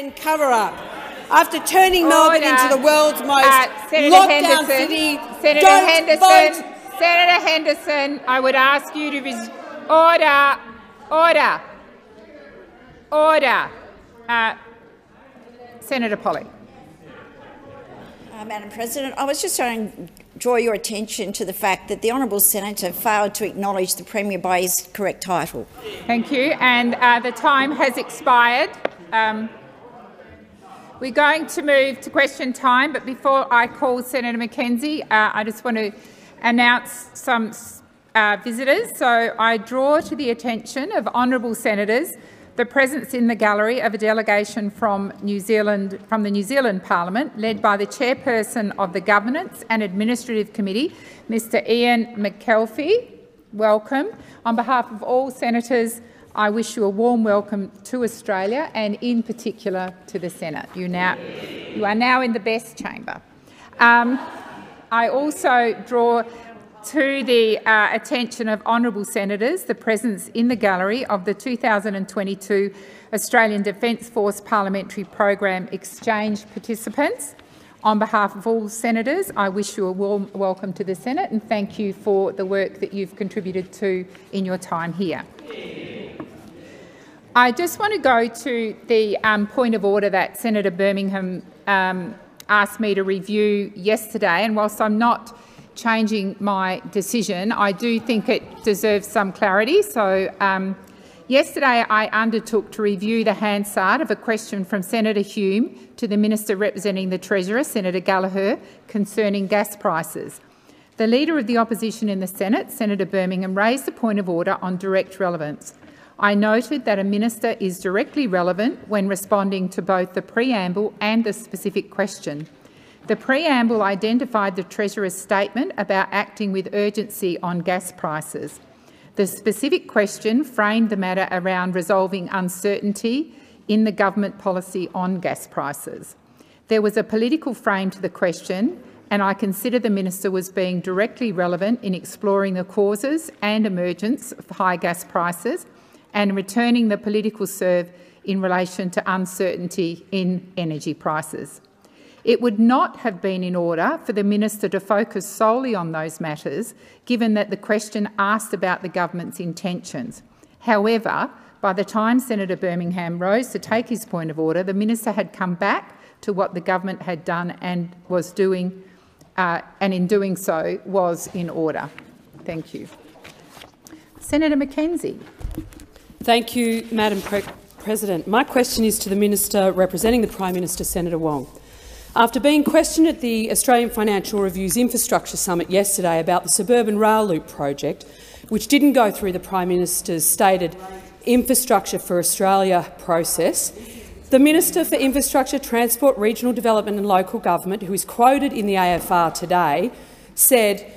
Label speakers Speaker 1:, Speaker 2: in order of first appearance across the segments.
Speaker 1: and cover-up. After turning Melbourne into the world's most
Speaker 2: Uh, Senator
Speaker 1: lockdown
Speaker 2: Henderson,
Speaker 1: city,
Speaker 2: Senator
Speaker 1: don't
Speaker 2: Henderson,
Speaker 1: vote
Speaker 2: Senator Henderson, I would ask you to res- order, order, order. Uh, Senator Polly.
Speaker 3: Uh, Madam President, I was just trying to draw your attention to the fact that the honourable senator failed to acknowledge the Premier by his correct title.
Speaker 2: Thank you. And uh, the time has expired. Um, we're going to move to question time, but before I call Senator McKenzie, uh, I just want to announce some uh, visitors. So I draw to the attention of honourable senators the presence in the gallery of a delegation from New Zealand, from the New Zealand Parliament, led by the chairperson of the Governance and Administrative Committee, Mr. Ian McKelvie. Welcome. On behalf of all senators, I wish you a warm welcome to Australia and, in particular, to the Senate. You now, you are now in the best chamber. Um, I also draw to the uh, attention of honourable senators the presence in the gallery of the 2022 Australian Defence Force Parliamentary Program exchange participants. On behalf of all senators, I wish you a warm welcome to the Senate and thank you for the work that you've contributed to in your time here. I just want to go to the um, point of order that Senator Birmingham um, asked me to review yesterday, and whilst I'm not changing my decision, I do think it deserves some clarity. So, um, yesterday I undertook to review the Hansard of a question from Senator Hume to the Minister representing the Treasurer, Senator Gallagher, concerning gas prices. The Leader of the Opposition in the Senate, Senator Birmingham, raised the point of order on direct relevance. I noted that a minister is directly relevant when responding to both the preamble and the specific question. The preamble identified the Treasurer's statement about acting with urgency on gas prices. The specific question framed the matter around resolving uncertainty in the government policy on gas prices. There was a political frame to the question, and I consider the minister was being directly relevant in exploring the causes and emergence of high gas prices and returning the political serve in relation to uncertainty in energy prices. It would not have been in order for the minister to focus solely on those matters, given that the question asked about the government's intentions. However, by the time Senator Birmingham rose to take his point of order, the minister had come back to what the government had done and was doing, uh, and in doing so was in order. Thank you. Senator McKenzie.
Speaker 1: Thank you, Madam Pre President. My question is to the Minister representing the Prime Minister, Senator Wong. After being questioned at the Australian Financial Review's Infrastructure Summit yesterday about the suburban rail loop project, which didn't go through the Prime Minister's stated Infrastructure for Australia process, the Minister for Infrastructure, Transport, Regional Development and Local Government, who is quoted in the AFR today, said,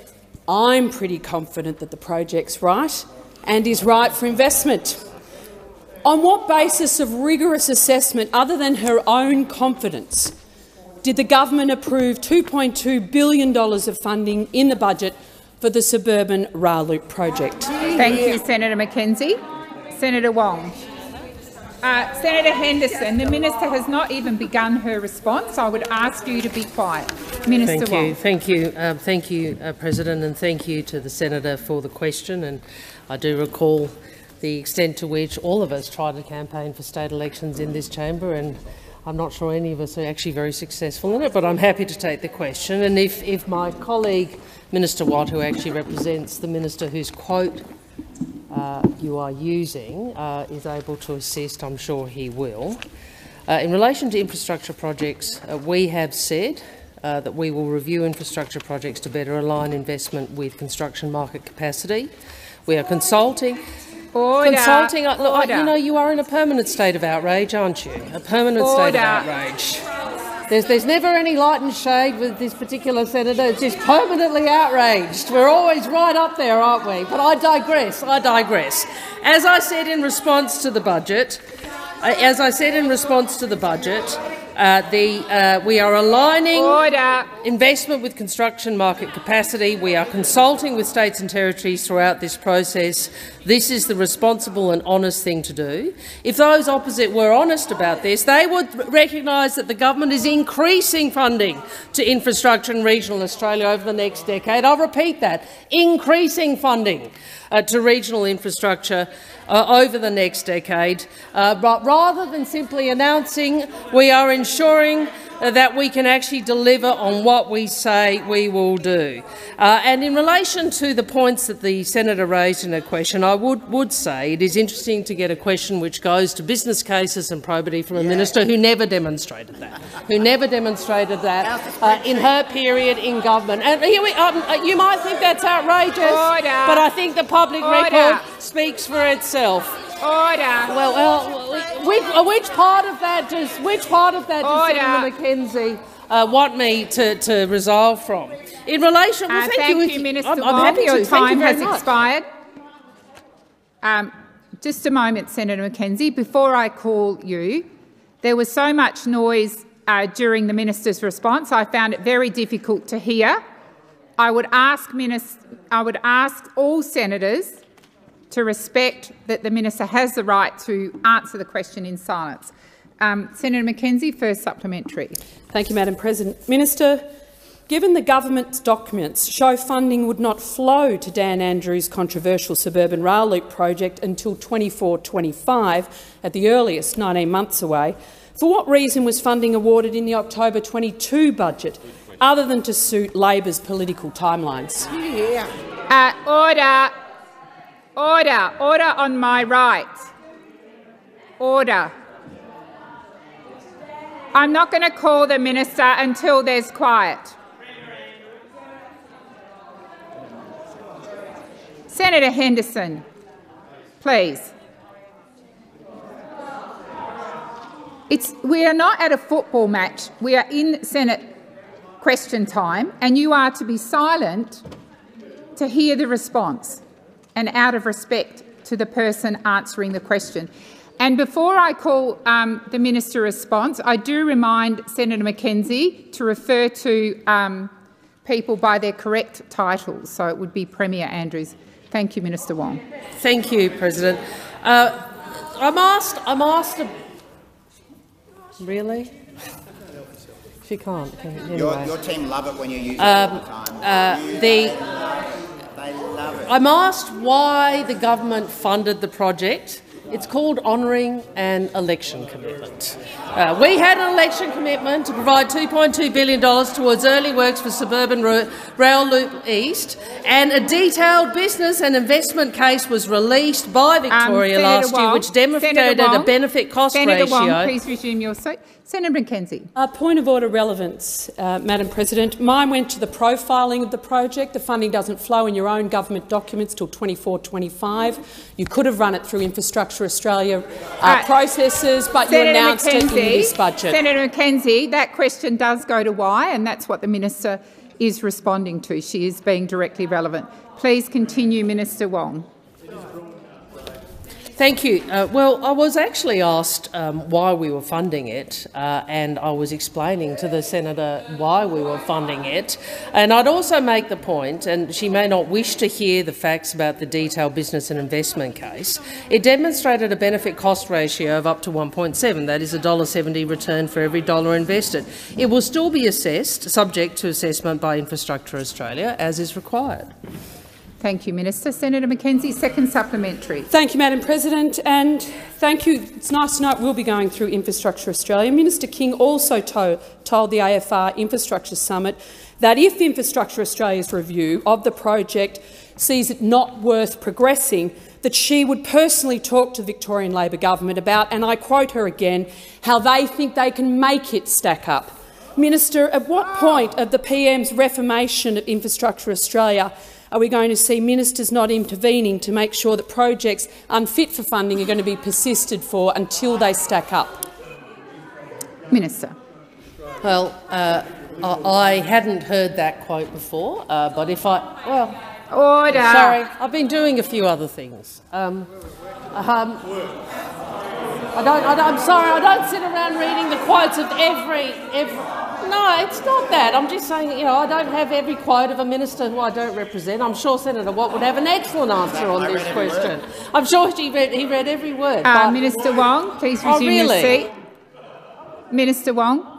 Speaker 1: I'm pretty confident that the project's right and is right for investment. On what basis of rigorous assessment, other than her own confidence, did the government approve $2.2 billion of funding in the budget for the suburban rail loop project?
Speaker 2: Thank you, Senator McKenzie. Senator Wong. Uh, Senator Henderson, the minister has not even begun her response. I would ask you to be quiet. Minister
Speaker 4: thank
Speaker 2: Wong.
Speaker 4: you, thank you, uh, thank you, uh, President, and thank you to the senator for the question. And I do recall the extent to which all of us tried to campaign for state elections in this chamber, and I'm not sure any of us are actually very successful in it. But I'm happy to take the question. And if, if my colleague, Minister Watt, who actually represents the minister whose quote uh, you are using, uh, is able to assist, I'm sure he will. Uh, in relation to infrastructure projects, uh, we have said uh, that we will review infrastructure projects to better align investment with construction market capacity. We are consulting.
Speaker 2: Order.
Speaker 4: Consulting. uh, Look, you know, you are in a permanent state of outrage, aren't you? A permanent state of outrage. There's, there's never any light and shade with this particular senator. It's just permanently outraged. We're always right up there, aren't we? But I digress. I digress. As I said in response to the budget, as I said in response to the budget, Uh, the, uh, we are aligning
Speaker 2: Order.
Speaker 4: investment with construction market capacity. We are consulting with states and territories throughout this process. This is the responsible and honest thing to do. If those opposite were honest about this, they would recognise that the government is increasing funding to infrastructure in regional Australia over the next decade. I'll repeat that, increasing funding uh, to regional infrastructure uh, over the next decade. Uh, but rather than simply announcing, we are ensuring that we can actually deliver on what we say we will do. Uh, and in relation to the points that the senator raised in her question, I would, would say it is interesting to get a question which goes to business cases and probity from a yeah. minister who never demonstrated that, who never demonstrated that uh, in her period in government. And here we, um, uh, you might think that's outrageous,
Speaker 2: Order.
Speaker 4: but I think the public
Speaker 2: Order.
Speaker 4: record speaks for itself.
Speaker 2: Order.
Speaker 4: Well, well, which, uh, which part of that does which part of that does Senator McKenzie uh, want me to, to resolve from? In relation, well,
Speaker 2: uh,
Speaker 4: thank,
Speaker 2: thank
Speaker 4: you,
Speaker 2: you, Minister
Speaker 4: I'm, I'm happy
Speaker 2: Your
Speaker 4: to.
Speaker 2: time has
Speaker 4: much.
Speaker 2: expired. Um, just a moment, Senator McKenzie. Before I call you, there was so much noise uh, during the minister's response. I found it very difficult to hear. I would ask, I would ask all senators to respect that the minister has the right to answer the question in silence. Um, Senator McKenzie, first supplementary.
Speaker 1: Thank you, Madam President. Minister, given the government's documents show funding would not flow to Dan Andrews' controversial suburban rail loop project until 24-25, at the earliest 19 months away, for what reason was funding awarded in the October 22 budget, other than to suit Labor's political timelines?
Speaker 2: Yeah. Uh, order. Order. Order on my right. Order. I'm not going to call the minister until there's quiet. Senator Henderson, please. It's, we are not at a football match. We are in Senate question time, and you are to be silent to hear the response and out of respect to the person answering the question. And before I call um, the minister response, I do remind Senator McKenzie to refer to um, people by their correct titles. So it would be Premier Andrews. Thank you, Minister Wong.
Speaker 4: Thank you, President. Uh, I'm asked. I'm asked. To... Really? She can't. Anyway.
Speaker 5: Your, your, team love it when you use it um, all the time. Uh,
Speaker 4: the I'm asked why the government funded the project. It's called honouring an election commitment. Uh, we had an election commitment to provide $2.2 billion towards early works for suburban rail loop east, and a detailed business and investment case was released by Victoria um, last Wong, year, which demonstrated Wong, a benefit-cost
Speaker 2: Senator
Speaker 4: ratio.
Speaker 2: Wong, please resume your seat. Senator McKenzie.
Speaker 1: A point of order relevance, uh, Madam President. Mine went to the profiling of the project. The funding doesn't flow in your own government documents till 24-25. You could have run it through Infrastructure Australia uh, uh, processes, but
Speaker 2: Senator
Speaker 1: you announced
Speaker 2: McKenzie,
Speaker 1: it in this budget.
Speaker 2: Senator McKenzie, that question does go to why, and that's what the minister is responding to. She is being directly relevant. Please continue, Minister Wong.
Speaker 4: Thank you. Uh, well, I was actually asked um, why we were funding it, uh, and I was explaining to the senator why we were funding it. And I'd also make the point, and she may not wish to hear the facts about the detailed business and investment case, it demonstrated a benefit-cost ratio of up to 1.7. That is a $1.70 return for every dollar invested. It will still be assessed, subject to assessment by Infrastructure Australia, as is required.
Speaker 2: Thank you, Minister. Senator McKenzie, second supplementary.
Speaker 1: Thank you, Madam President, and thank you. It's nice to know it will be going through Infrastructure Australia. Minister King also to told the AFR Infrastructure Summit that if Infrastructure Australia's review of the project sees it not worth progressing, that she would personally talk to the Victorian Labor government about, and I quote her again, how they think they can make it stack up. Minister, at what point of the PM's reformation of Infrastructure Australia are we going to see ministers not intervening to make sure that projects unfit for funding are going to be persisted for until they stack up?
Speaker 2: Minister.
Speaker 4: Well, uh, I hadn't heard that quote before, uh, but if I well,
Speaker 2: order.
Speaker 4: Sorry, I've been doing a few other things. Um, um, I don't, I am sorry, I don't sit around reading the quotes of every every. No, it's not that. I'm just saying, you know, I don't have every quote of a minister who I don't represent. I'm sure Senator Watt would have an excellent answer on this question. I'm sure he read, he read every word.
Speaker 2: Uh, Minister Wong, please
Speaker 4: Oh,
Speaker 2: resume
Speaker 4: really?
Speaker 2: your seat. Minister Wong.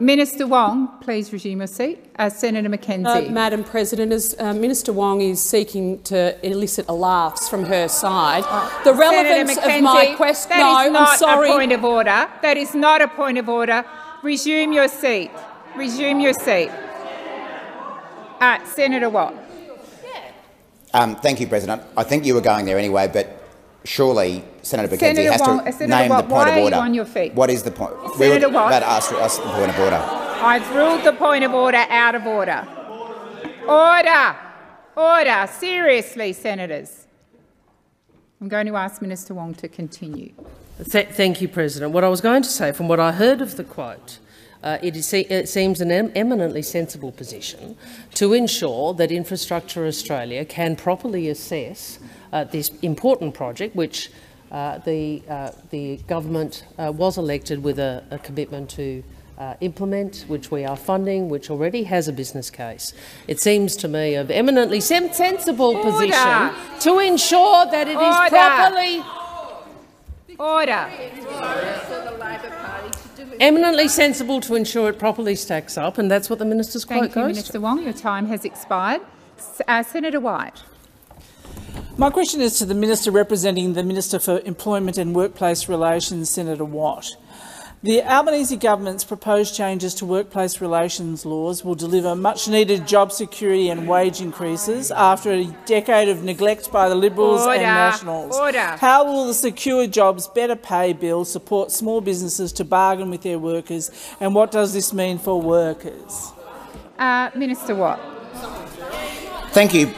Speaker 2: Minister Wong, please resume your seat. Uh, Senator
Speaker 1: Uh, Madam President, as uh, Minister Wong is seeking to elicit a laughs from her side, the relevance of my question.
Speaker 2: that
Speaker 1: No,
Speaker 2: is not
Speaker 1: I'm sorry.
Speaker 2: a point of order. That is not a point of order. Resume your seat. Resume your seat. Uh, Senator Watt.
Speaker 5: Um, thank you, President. I think you were going there anyway, but surely Senator McKenzie has
Speaker 2: Wong-
Speaker 5: to
Speaker 2: uh, Senator
Speaker 5: name
Speaker 2: Watt,
Speaker 5: the point
Speaker 2: why
Speaker 5: of
Speaker 2: are you
Speaker 5: order.
Speaker 2: on your feet?
Speaker 5: What is the point?
Speaker 2: Senator
Speaker 5: we were
Speaker 2: Watt.
Speaker 5: about to ask us the point of order.
Speaker 2: I've ruled the point of order out of order. Order! Order! Seriously, senators. I'm going to ask Minister Wong to continue.
Speaker 4: Th- thank you, President. What I was going to say, from what I heard of the quote, uh, it, is, it seems an em- eminently sensible position to ensure that Infrastructure Australia can properly assess uh, this important project, which uh, the, uh, the government uh, was elected with a, a commitment to uh, implement, which we are funding, which already has a business case. It seems to me of eminently sen- sensible
Speaker 2: Order.
Speaker 4: position to ensure that it is
Speaker 2: Order.
Speaker 4: properly
Speaker 2: Order!
Speaker 4: eminently sensible to ensure it properly stacks up, and that's what the minister's quote
Speaker 2: Thank you,
Speaker 4: goes
Speaker 2: Minister Wong. Your time has expired. Uh, Senator White.
Speaker 6: My question is to the Minister representing the Minister for Employment and Workplace Relations, Senator Watt. The Albanese government's proposed changes to workplace relations laws will deliver much-needed job security and wage increases after a decade of neglect by the Liberals
Speaker 2: Order.
Speaker 6: and Nationals.
Speaker 2: Order.
Speaker 6: How will the Secure Jobs Better Pay Bill support small businesses to bargain with their workers, and what does this mean for workers?
Speaker 2: Uh, Minister Watt.
Speaker 5: Thank you.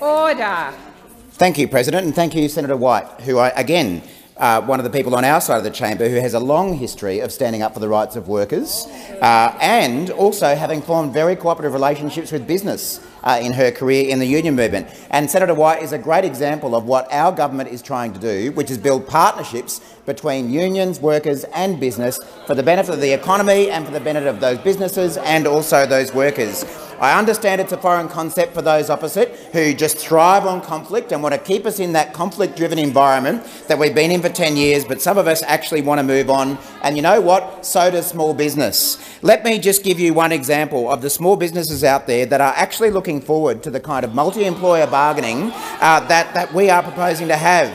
Speaker 2: Order.
Speaker 5: Thank you, President, and thank you, Senator White, who I, again, uh, one of the people on our side of the chamber who has a long history of standing up for the rights of workers uh, and also having formed very cooperative relationships with business uh, in her career in the union movement. And Senator White is a great example of what our government is trying to do, which is build partnerships between unions, workers and business for the benefit of the economy and for the benefit of those businesses and also those workers. I understand it's a foreign concept for those opposite who just thrive on conflict and want to keep us in that conflict-driven environment that we've been in for 10 years, but some of us actually want to move on. And you know what? So does small business. Let me just give you one example of the small businesses out there that are actually looking forward to the kind of multi-employer bargaining uh, that, that we are proposing to have.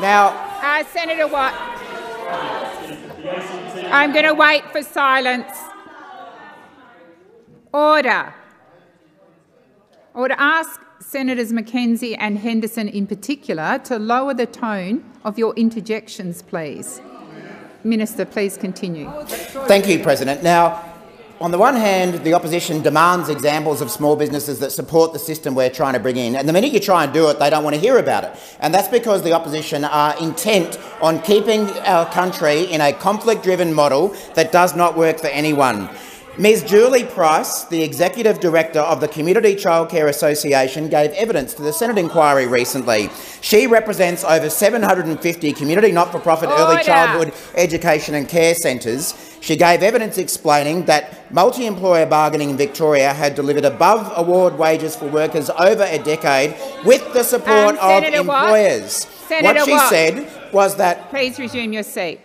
Speaker 5: Now,
Speaker 2: Uh, Senator Watt. I'm going to wait for silence. Order. I would ask Senators McKenzie and Henderson in particular to lower the tone of your interjections, please. Minister, please continue.
Speaker 5: Thank you, President. Now, on the one hand, the opposition demands examples of small businesses that support the system we're trying to bring in, and the minute you try and do it, they don't want to hear about it. And that's because the opposition are intent on keeping our country in a conflict-driven model that does not work for anyone. Ms Julie Price, the Executive Director of the Community Childcare Association, gave evidence to the Senate inquiry recently. She represents over 750 community not-for-profit early childhood education and care centres. She gave evidence explaining that multi-employer bargaining in Victoria had delivered above award wages for workers over a decade with the support
Speaker 2: Um,
Speaker 5: of
Speaker 2: Senator
Speaker 5: employers.
Speaker 2: Senator
Speaker 5: what she said was that
Speaker 2: Please resume your seat.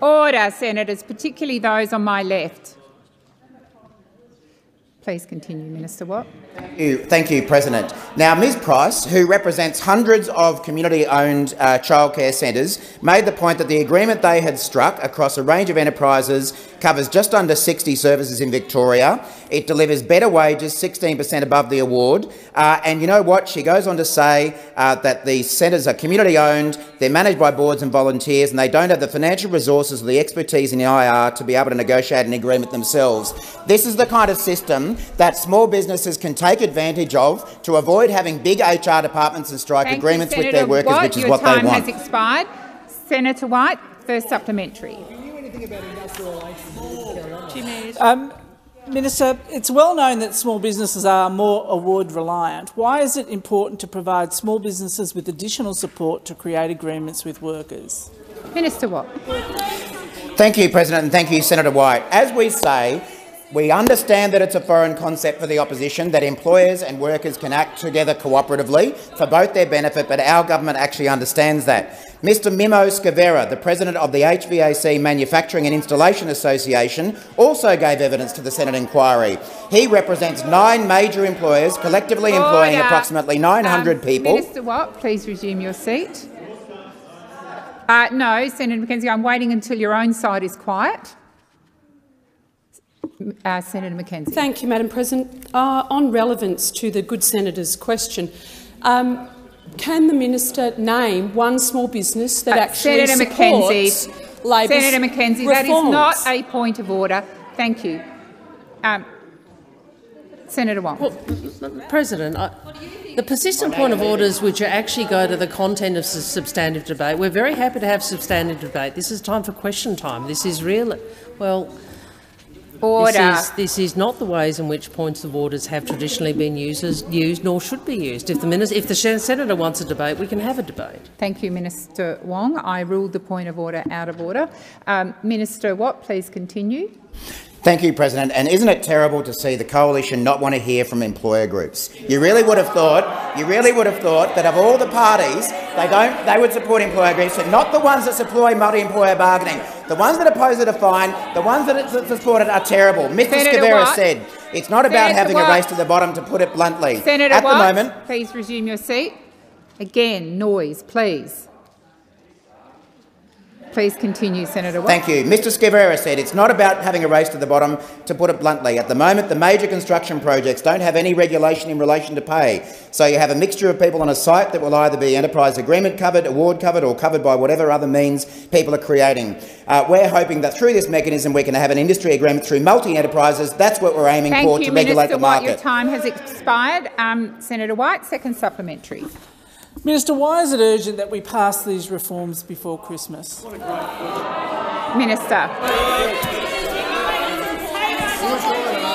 Speaker 2: Order, senators, particularly those on my left. Please continue, Minister Watt.
Speaker 5: Thank you, thank you, President. Now, Ms Price, who represents hundreds of community-owned uh, childcare centres, made the point that the agreement they had struck across a range of enterprises covers just under 60 services in Victoria. It delivers better wages, 16 per cent above the award. Uh, and you know what? She goes on to say uh, that the centres are community-owned, they're managed by boards and volunteers, and they don't have the financial resources or the expertise in the IR to be able to negotiate an agreement themselves. This is the kind of system that small businesses can take advantage of to avoid having big HR departments and strike
Speaker 2: Thank
Speaker 5: agreements
Speaker 2: you,
Speaker 5: with their workers,
Speaker 2: Watt.
Speaker 5: which is
Speaker 2: Your
Speaker 5: what they want.
Speaker 2: Your time has expired. Senator White, first supplementary.
Speaker 6: Um, Minister, it's well known that small businesses are more award reliant. Why is it important to provide small businesses with additional support to create agreements with workers?
Speaker 2: Minister Watt.
Speaker 5: Thank you, President, and thank you, Senator White. As we say, we understand that it's a foreign concept for the opposition, that employers and workers can act together cooperatively for both their benefit, but our government actually understands that. Mr Mimo Scavera, the president of the HVAC Manufacturing and Installation Association, also gave evidence to the Senate inquiry. He represents nine major employers, collectively employing approximately 900
Speaker 2: Um,
Speaker 5: people.
Speaker 2: Minister Watt, please resume your seat. Uh, no, Senator McKenzie, I'm waiting until your own side is quiet. Uh, Senator McKenzie.
Speaker 1: Thank you, Madam President. Uh, on relevance to the good senator's question, um, can the minister name one small business that
Speaker 2: Uh,
Speaker 1: actually
Speaker 2: Senator
Speaker 1: supports
Speaker 2: McKenzie,
Speaker 1: Labor's
Speaker 2: Senator McKenzie, that is not a point of order. Thank you. Um, Senator Wong.
Speaker 4: Well, President, I, the persistent point of orders which actually go to the content of substantive debate, we're very happy to have substantive debate. This is time for question time. This is real. Well,
Speaker 2: Order.
Speaker 4: This is, this is not the ways in which points of orders have traditionally been used, as, used nor should be used. If the, minister, if the senator wants a debate, we can have a debate.
Speaker 2: Thank you, Minister Wong. I ruled the point of order out of order. Um, Minister Watt, please continue.
Speaker 5: Thank you, President. And isn't it terrible to see the coalition not want to hear from employer groups? You really would have thought, you really would have thought that of all the parties, they don't, they would support employer groups, but not the ones that support multi-employer bargaining. The ones that oppose it are fine. The ones that support it are terrible. Mr. Scavera said it's not about
Speaker 2: Senator
Speaker 5: having
Speaker 2: Watt.
Speaker 5: a race to the bottom, to put it bluntly.
Speaker 2: Senator
Speaker 5: At
Speaker 2: Watt,
Speaker 5: the moment,
Speaker 2: please resume your seat. Again, noise, please. Please continue, Senator Watt.
Speaker 5: Thank you. Mr Scavera said it's not about having a race to the bottom, to put it bluntly. At the moment, the major construction projects don't have any regulation in relation to pay. So you have a mixture of people on a site that will either be enterprise agreement covered, award covered, or covered by whatever other means people are creating. Uh, we're hoping that through this mechanism we can have an industry agreement through multi-enterprises. That's what we're aiming
Speaker 2: Thank
Speaker 5: for
Speaker 2: you,
Speaker 5: to regulate the market.
Speaker 2: Minister
Speaker 5: the
Speaker 2: Watt. Your time has expired. Um, Senator White, second supplementary.
Speaker 6: Minister, why is it urgent that we pass these reforms before Christmas?
Speaker 2: Minister.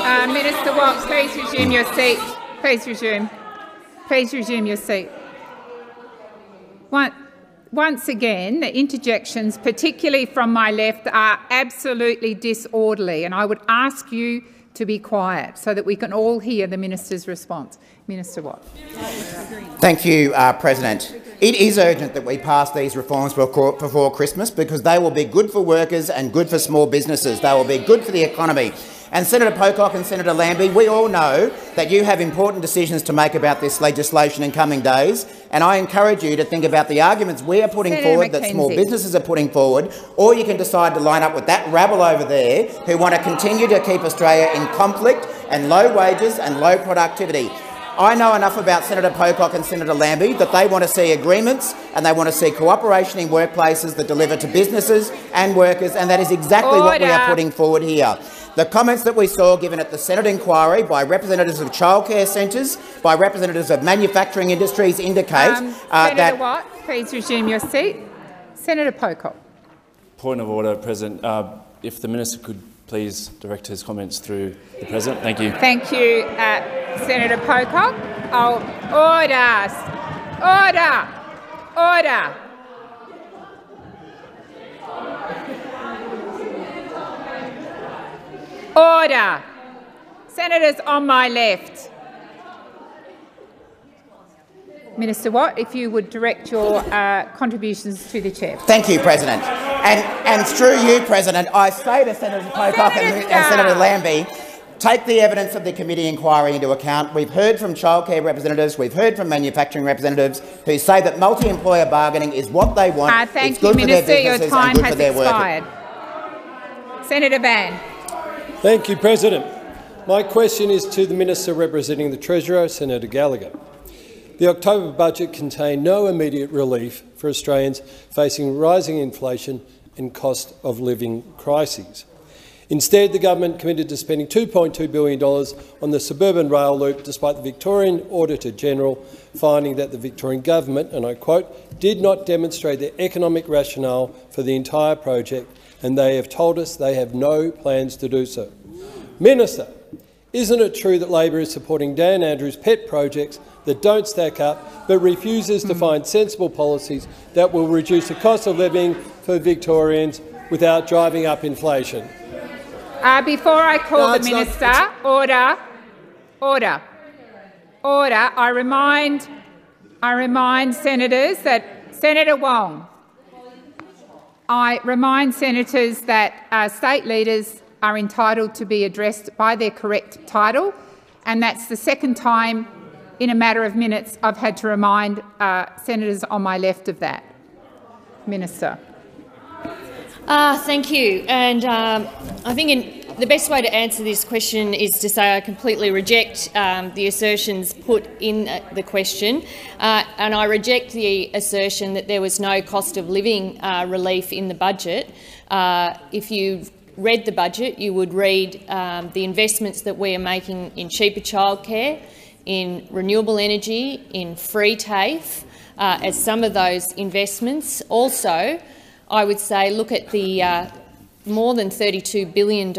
Speaker 2: Uh, Minister Watt, please resume your seat. Please resume. Please resume your seat. Once again, the interjections, particularly from my left, are absolutely disorderly, and I would ask you to be quiet so that we can all hear the minister's response. Minister Watt.
Speaker 5: Thank you, uh, President. It is urgent that we pass these reforms before, before Christmas because they will be good for workers and good for small businesses. They will be good for the economy. And Senator Pocock and Senator Lambie, we all know that you have important decisions to make about this legislation in coming days, and I encourage you to think about the arguments we are putting
Speaker 2: Senator
Speaker 5: forward, that small businesses are putting forward, or you can decide to line up with that rabble over there who want to continue to keep Australia in conflict and low wages and low productivity. I know enough about Senator Pocock and Senator Lambie that they want to see agreements and they want to see cooperation in workplaces that deliver to businesses and workers, and that is exactly what we are putting forward here. The comments that we saw given at the Senate inquiry by representatives of childcare centres, by representatives of manufacturing industries indicate
Speaker 2: Um,
Speaker 5: uh,
Speaker 2: Senator
Speaker 5: that
Speaker 2: Watt, please resume your seat. Senator Pocock.
Speaker 7: Point of order, President. Uh, if the minister could please direct his comments through the president. Thank you.
Speaker 2: Thank you, uh, Senator Pocock. Oh, order! Order! Order! Order! Senators on my left. Minister Watt, if you would direct your uh, contributions to the chair.
Speaker 5: Thank you, President. And, and through you, President, I say to Senator Pocock and,
Speaker 2: Senator!
Speaker 5: and Senator Lambie, take the evidence of the committee inquiry into account. We've heard from childcare representatives, we've heard from manufacturing representatives who say that multi-employer bargaining is what they want.
Speaker 2: Uh, thank
Speaker 5: it's
Speaker 2: you,
Speaker 5: good for their
Speaker 2: Minister. Your time has
Speaker 5: for their workers.
Speaker 2: expired. Senator Van.
Speaker 8: Thank you, President. My question is to the Minister representing the Treasurer, Senator Gallagher. The October budget contained no immediate relief for Australians facing rising inflation and cost of living crises. Instead, the government committed to spending $2.2 billion on the suburban rail loop, despite the Victorian Auditor-General finding that the Victorian government, and I quote, did not demonstrate the economic rationale for the entire project, and they have told us they have no plans to do so. Minister, isn't it true that Labor is supporting Dan Andrews' pet projects that don't stack up, but refuses to find sensible policies that will reduce the cost of living for Victorians without driving up inflation.
Speaker 2: Uh, before I call
Speaker 8: No,
Speaker 2: the
Speaker 8: it's not-
Speaker 2: minister, order, order, order. I remind, I remind senators that Senator Wong. I remind senators that uh, state leaders are entitled to be addressed by their correct title, and that's the second time in a matter of minutes I've had to remind uh, senators on my left of that. Minister.
Speaker 9: Uh, thank you. And um, I think in, the best way to answer this question is to say I completely reject um, the assertions put in uh, the question, uh, and I reject the assertion that there was no cost of living uh, relief in the budget. Uh, if you read the budget, you would read um, the investments that we are making in cheaper childcare, in renewable energy, in free TAFE, uh, as some of those investments. Also, I would say look at the uh, more than $32 billion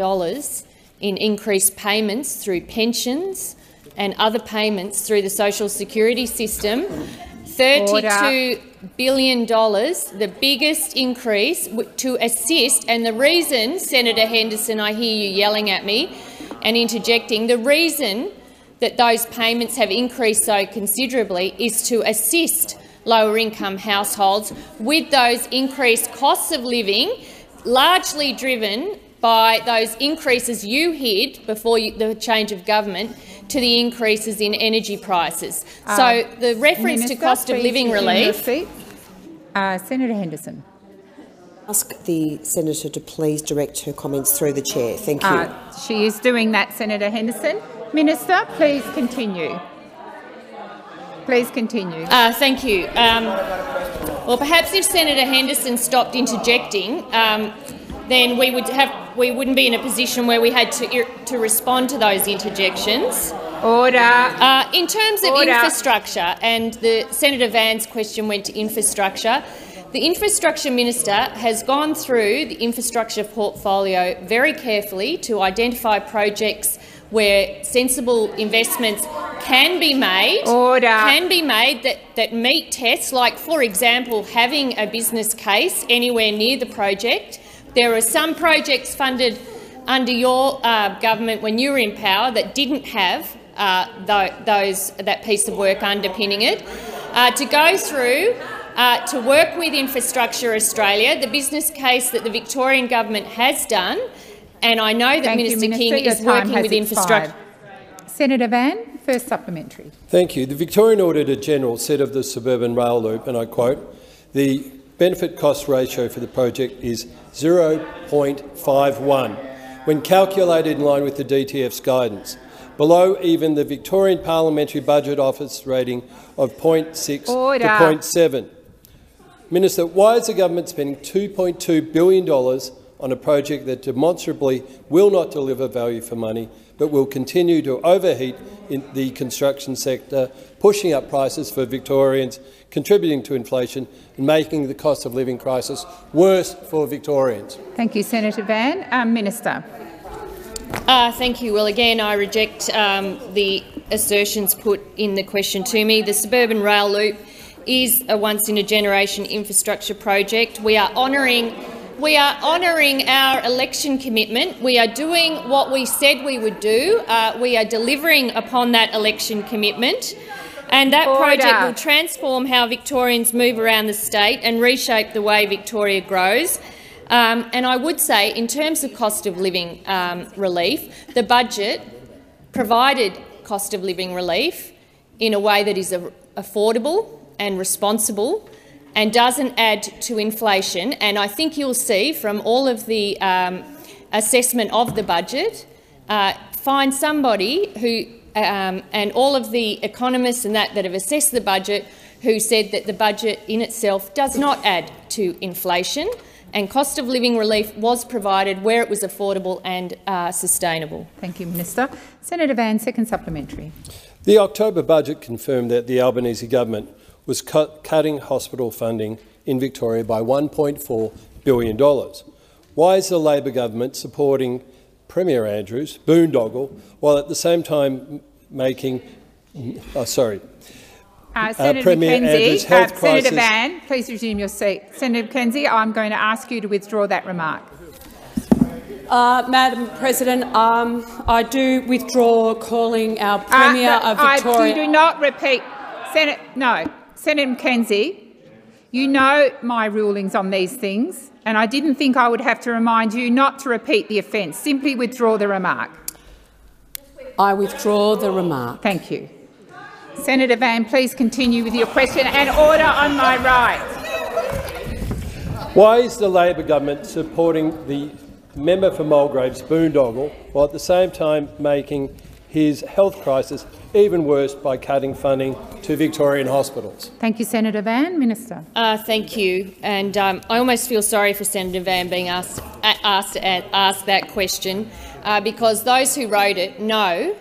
Speaker 9: in increased payments through pensions and other payments through the social security system. $32 billion, the biggest increase to assist, and the reason, Senator Henderson, I hear you yelling at me and interjecting, the reason that those payments have increased so considerably is to assist lower income households with those increased costs of living, largely driven by those increases you hid before you, the change of government to the increases in energy prices. so
Speaker 2: Uh,
Speaker 9: the reference
Speaker 2: Minister,
Speaker 9: to cost of living
Speaker 2: resume your
Speaker 9: relief
Speaker 2: seat. Uh, Senator Henderson.
Speaker 10: Ask the senator to please direct her comments through the chair. Thank you.
Speaker 2: Uh, she is doing that, Senator Henderson. Minister, please continue. Please continue.
Speaker 9: Uh, thank you. Um, well, perhaps if Senator Henderson stopped interjecting, um, then we would have we wouldn't be in a position where we had to to respond to those interjections.
Speaker 2: Order.
Speaker 9: Uh, in terms of
Speaker 2: Order.
Speaker 9: infrastructure, and the Senator Van's question went to infrastructure. The infrastructure minister has gone through the infrastructure portfolio very carefully to identify projects where sensible investments can be made,
Speaker 2: Order.
Speaker 9: can be made that, that meet tests, like, for example, having a business case anywhere near the project. There are some projects funded under your uh, government when you were in power that didn't have uh, tho- those, that piece of work underpinning it. Uh, to go through uh, to work with Infrastructure Australia, the business case that the Victorian government has done, and I know that
Speaker 2: Thank
Speaker 9: Minister,
Speaker 2: you, Minister.
Speaker 9: King
Speaker 2: Your
Speaker 9: is working with infrastructure.
Speaker 2: Senator Van, first supplementary.
Speaker 8: Thank you. The Victorian Auditor General said of the suburban rail loop, and I quote, the benefit cost ratio for the project is 0.51 when calculated in line with the DTF's guidance, below even the Victorian Parliamentary Budget Office rating of 0.6
Speaker 2: Order.
Speaker 8: to 0.7. Minister, why is the government spending $2.2 billion on a project that demonstrably will not deliver value for money, but will continue to overheat in the construction sector, pushing up prices for Victorians, contributing to inflation and making the cost of living crisis worse for Victorians?
Speaker 2: Thank you, Senator Van. Um, Minister.
Speaker 9: Uh, thank you. Well, again, I reject um, the assertions put in the question to me. The suburban rail loop is a once-in-a-generation infrastructure project. We are honouring we are honouring our election commitment. We are doing what we said we would do. Uh, we are delivering upon that election commitment. And that
Speaker 2: Order.
Speaker 9: project will transform how Victorians move around the state and reshape the way Victoria grows. Um, and I would say, in terms of cost of living um, relief, the budget provided cost of living relief in a way that is affordable and responsible and doesn't add to inflation. And I think you'll see from all of the um, assessment of the budget, uh, find somebody who, um, and all of the economists and that that have assessed the budget, who said that the budget in itself does not add to inflation, and cost of living relief was provided where it was affordable and uh, sustainable.
Speaker 2: Thank you, Minister. Senator Van, second supplementary.
Speaker 8: The October budget confirmed that the Albanese government was cut, cutting hospital funding in Victoria by $1.4 billion. Why is the Labor government supporting Premier Andrews, boondoggle, while at the same time making Oh, sorry.
Speaker 2: Uh, Senator
Speaker 8: Premier Andrews'
Speaker 2: McKenzie, uh,
Speaker 8: health
Speaker 2: Senator Van, please resume your seat. Senator McKenzie, I'm going to ask you to withdraw that remark.
Speaker 1: Uh, Madam President, um, I do withdraw calling our Premier
Speaker 2: Uh,
Speaker 1: of
Speaker 2: I-
Speaker 1: Victoria.
Speaker 2: you do not repeat. Senate, no. Senator McKenzie, you know my rulings on these things, and I didn't think I would have to remind you not to repeat the offence. Simply withdraw the remark.
Speaker 1: I withdraw the remark.
Speaker 2: Thank you. Senator Van, please continue with your question and order on my right.
Speaker 8: Why is the Labor government supporting the member for Mulgrave's boondoggle while at the same time making his health crisis even worse by cutting funding to Victorian hospitals?
Speaker 2: Thank you, Senator Van. Minister.
Speaker 9: Uh, thank you. And um, I almost feel sorry for Senator Van being asked, uh, asked to a- ask that question uh, because those who wrote it know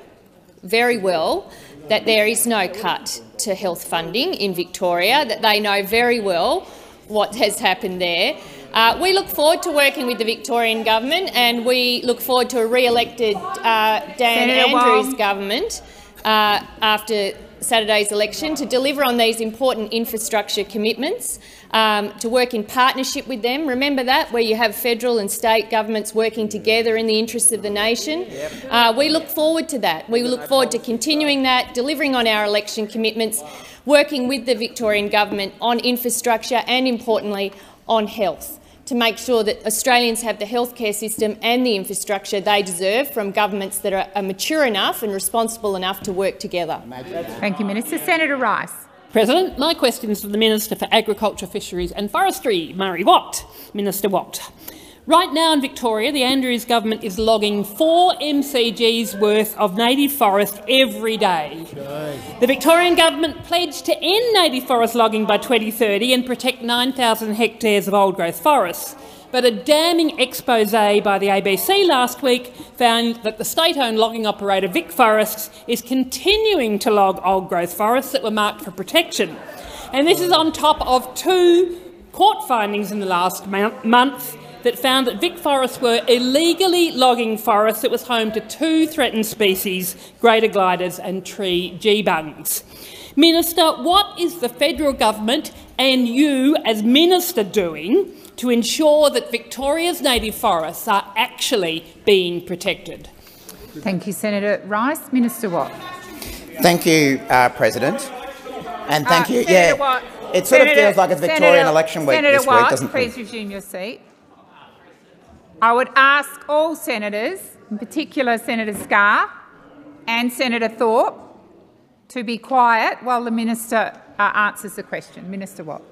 Speaker 9: very well that there is no cut to health funding in Victoria, that they know very well what has happened there. Uh, we look forward to working with the Victorian government and we look forward to a re-elected uh, Dan
Speaker 2: Senator
Speaker 9: Andrews
Speaker 2: Wong.
Speaker 9: government uh, after Saturday's election to deliver on these important infrastructure commitments, um, to work in partnership with them. Remember that, where you have federal and state governments working together in the interests of the nation. Uh, we look forward to that. We look forward to continuing that, delivering on our election commitments, working with the Victorian government on infrastructure and, importantly, on health to make sure that Australians have the healthcare system and the infrastructure they deserve from governments that are, are mature enough and responsible enough to work together.
Speaker 2: Thank you, Minister. Senator Rice.
Speaker 11: President, my question is to the Minister for Agriculture, Fisheries and Forestry, Murray Watt. Minister Watt. Right now in Victoria, the Andrews government is logging four MCGs worth of native forest every day. The Victorian government pledged to end native forest logging by 2030 and protect 9,000 hectares of old-growth forests. But a damning expose by the ABC last week found that the state-owned logging operator Vic Forests is continuing to log old-growth forests that were marked for protection. And this is on top of two court findings in the last month that found that Vic Forests were illegally logging forests that was home to two threatened species, greater gliders and tree geebungs. Minister, what is the federal government and you as minister doing to ensure that Victoria's native forests are actually being protected?
Speaker 2: Thank you, Senator Rice. Minister Watt.
Speaker 5: Thank you, uh, President. And thank
Speaker 2: Uh,
Speaker 5: you.
Speaker 2: Senator
Speaker 5: yeah,
Speaker 2: Watt.
Speaker 5: it sort of feels like it's Victorian
Speaker 2: Senator-
Speaker 5: election week
Speaker 2: Senator
Speaker 5: this
Speaker 2: Watt,
Speaker 5: week, doesn't it?
Speaker 2: please resume your seat. I would ask all senators, in particular Senator Scarr and Senator Thorpe, to be quiet while the minister uh, answers the question. Minister Watt.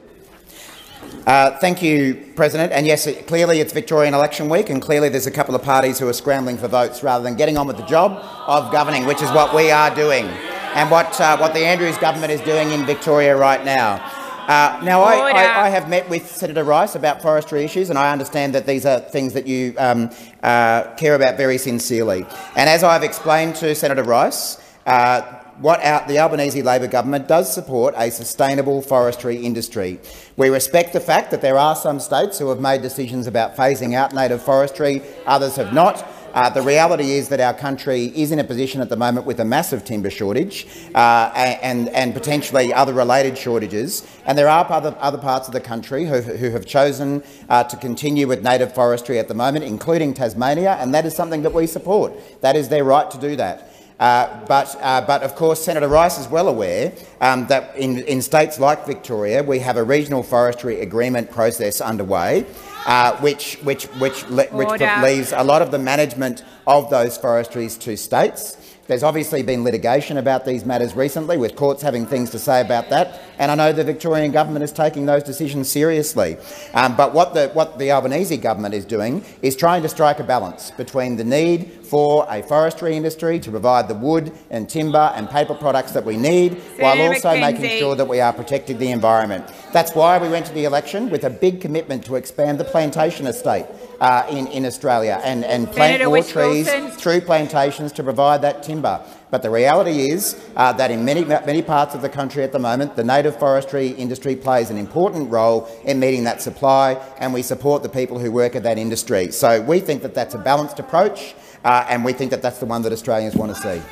Speaker 5: Uh, thank you, President. And yes, it, clearly it's Victorian election week, and clearly there's a couple of parties who are scrambling for votes rather than getting on with the job of governing, which is what we are doing, and what uh, what the Andrews government is doing in Victoria right now. Uh, now, I, I, I have met with Senator Rice about forestry issues, and I understand that these are things that you um, uh, care about very sincerely. And as I've explained to Senator Rice, uh, what our, the Albanese Labor government does support a sustainable forestry industry. We respect the fact that there are some states who have made decisions about phasing out native forestry, others have not. Uh, the reality is that our country is in a position at the moment with a massive timber shortage uh, and, and potentially other related shortages. And there are other, other parts of the country who, who have chosen uh, to continue with native forestry at the moment, including Tasmania, and that is something that we support. That is their right to do that. Uh, but, uh, but of course, Senator Rice is well aware um, that in, in states like Victoria, we have a regional forestry agreement process underway, uh, which, which, which, le- which leaves a lot of the management of those forestries to states. There's obviously been litigation about these matters recently, with courts having things to say about that, and I know the Victorian government is taking those decisions seriously. Um, but what the, what the Albanese government is doing is trying to strike a balance between the need for a forestry industry to provide the wood and timber and paper products that we need, while also
Speaker 2: McKenzie.
Speaker 5: making sure that we are protecting the environment. That's why we went to the election with a big commitment to expand the plantation estate uh, in, in Australia and, and plant
Speaker 2: Senator
Speaker 5: more trees through plantations to provide that timber. But the reality is uh, that in many, many parts of the country at the moment, the native forestry industry plays an important role in meeting that supply, and we support the people who work at that industry. So we think that that's a balanced approach, uh, and we think that that's the one that Australians want to see.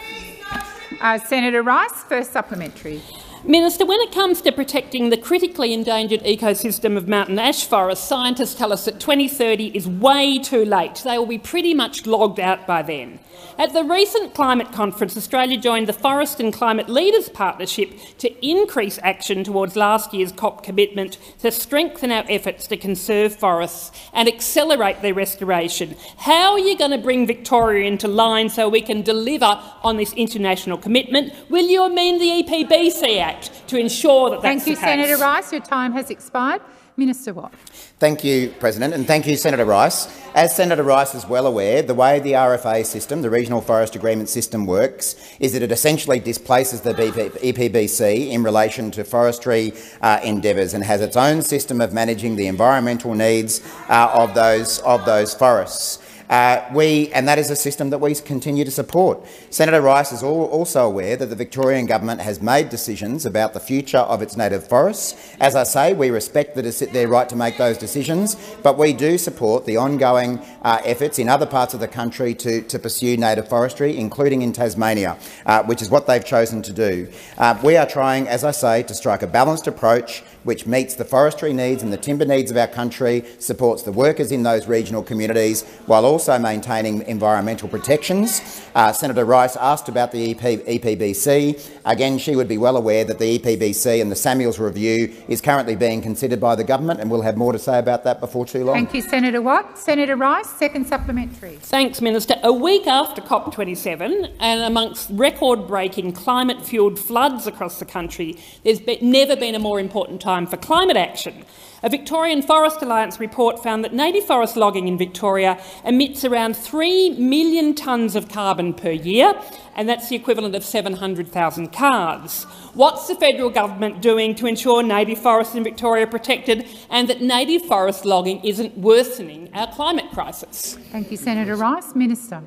Speaker 2: Uh, Senator Rice, first supplementary.
Speaker 11: Minister, when it comes to protecting the critically endangered ecosystem of mountain ash forests, scientists tell us that 2030 is way too late. They will be pretty much logged out by then. At the recent climate conference, Australia joined the Forest and Climate Leaders Partnership to increase action towards last year's COP commitment to strengthen our efforts to conserve forests and accelerate their restoration. How are you going to bring Victoria into line so we can deliver on this international commitment? Will you amend the EPBC Act to ensure that
Speaker 2: Thank you,
Speaker 11: the case?
Speaker 2: Senator Rice. Your time has expired. Minister Watt.
Speaker 5: Thank you, President, and thank you, Senator Rice. As Senator Rice is well aware, the way the RFA system, the Regional Forest Agreement system, works is that it essentially displaces the BP EPBC in relation to forestry uh, endeavours and has its own system of managing the environmental needs uh, of those of those forests. Uh, we, and that is a system that we continue to support. Senator Rice is all, also aware that the Victorian government has made decisions about the future of its native forests. As I say, we respect the, their right to make those decisions, but we do support the ongoing uh, efforts in other parts of the country to, to pursue native forestry, including in Tasmania, uh, which is what they've chosen to do. Uh, we are trying, as I say, to strike a balanced approach which meets the forestry needs and the timber needs of our country, supports the workers in those regional communities, while also maintaining environmental protections. Uh, Senator Rice asked about the EP, EPBC. Again, she would be well aware that the EPBC and the Samuels Review is currently being considered by the government, and we'll have more to say about that before too long.
Speaker 2: Thank you, Senator Watt. Senator Rice, second supplementary.
Speaker 11: Thanks, Minister. A week after COP27 and amongst record-breaking climate-fuelled floods across the country, there's been, never been a more important time for climate action. A Victorian Forest Alliance report found that native forest logging in Victoria emits around 3 million tonnes of carbon per year, and that's the equivalent of 700,000 cars. What's the federal government doing to ensure native forests in Victoria are protected and that native forest logging isn't worsening our climate crisis?
Speaker 2: Thank you, Senator Rice. Minister.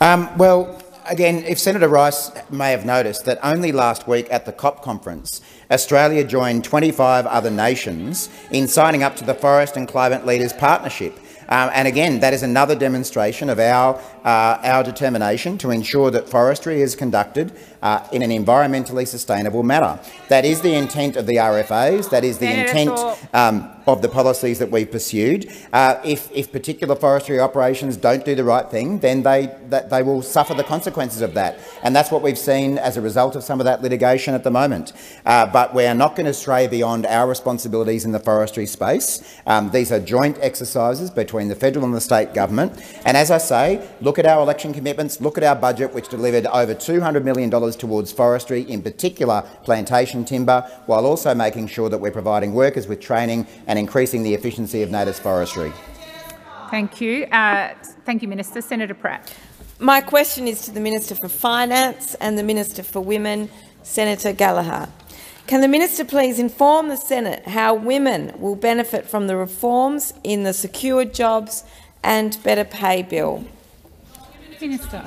Speaker 5: Um, well, again, if Senator Rice may have noticed that only last week at the COP conference, Australia joined 25 other nations in signing up to the Forest and Climate Leaders Partnership. Um, and again, that is another demonstration of our, uh, our determination to ensure that forestry is conducted uh, in an environmentally sustainable manner. That is the intent of the RFAs. That is the intent um, of the policies that we've pursued. Uh, if, if particular forestry operations don't do the right thing, then they, that they will suffer the consequences of that. And that's what we've seen as a result of some of that litigation at the moment. Uh, but we are not going to stray beyond our responsibilities in the forestry space. Um, these are joint exercises between the federal and the state government. And as I say, look at our election commitments, look at our budget, which delivered over $200 million towards forestry, in particular plantation timber, while also making sure that we're providing workers with training and increasing the efficiency of natives forestry.
Speaker 2: Thank you. Uh, thank you, Minister. Senator Pratt.
Speaker 12: My question is to the Minister for Finance and the Minister for Women, Senator Gallagher. Can the minister please inform the Senate how women will benefit from the reforms in the Secure Jobs and Better Pay Bill?
Speaker 2: Minister.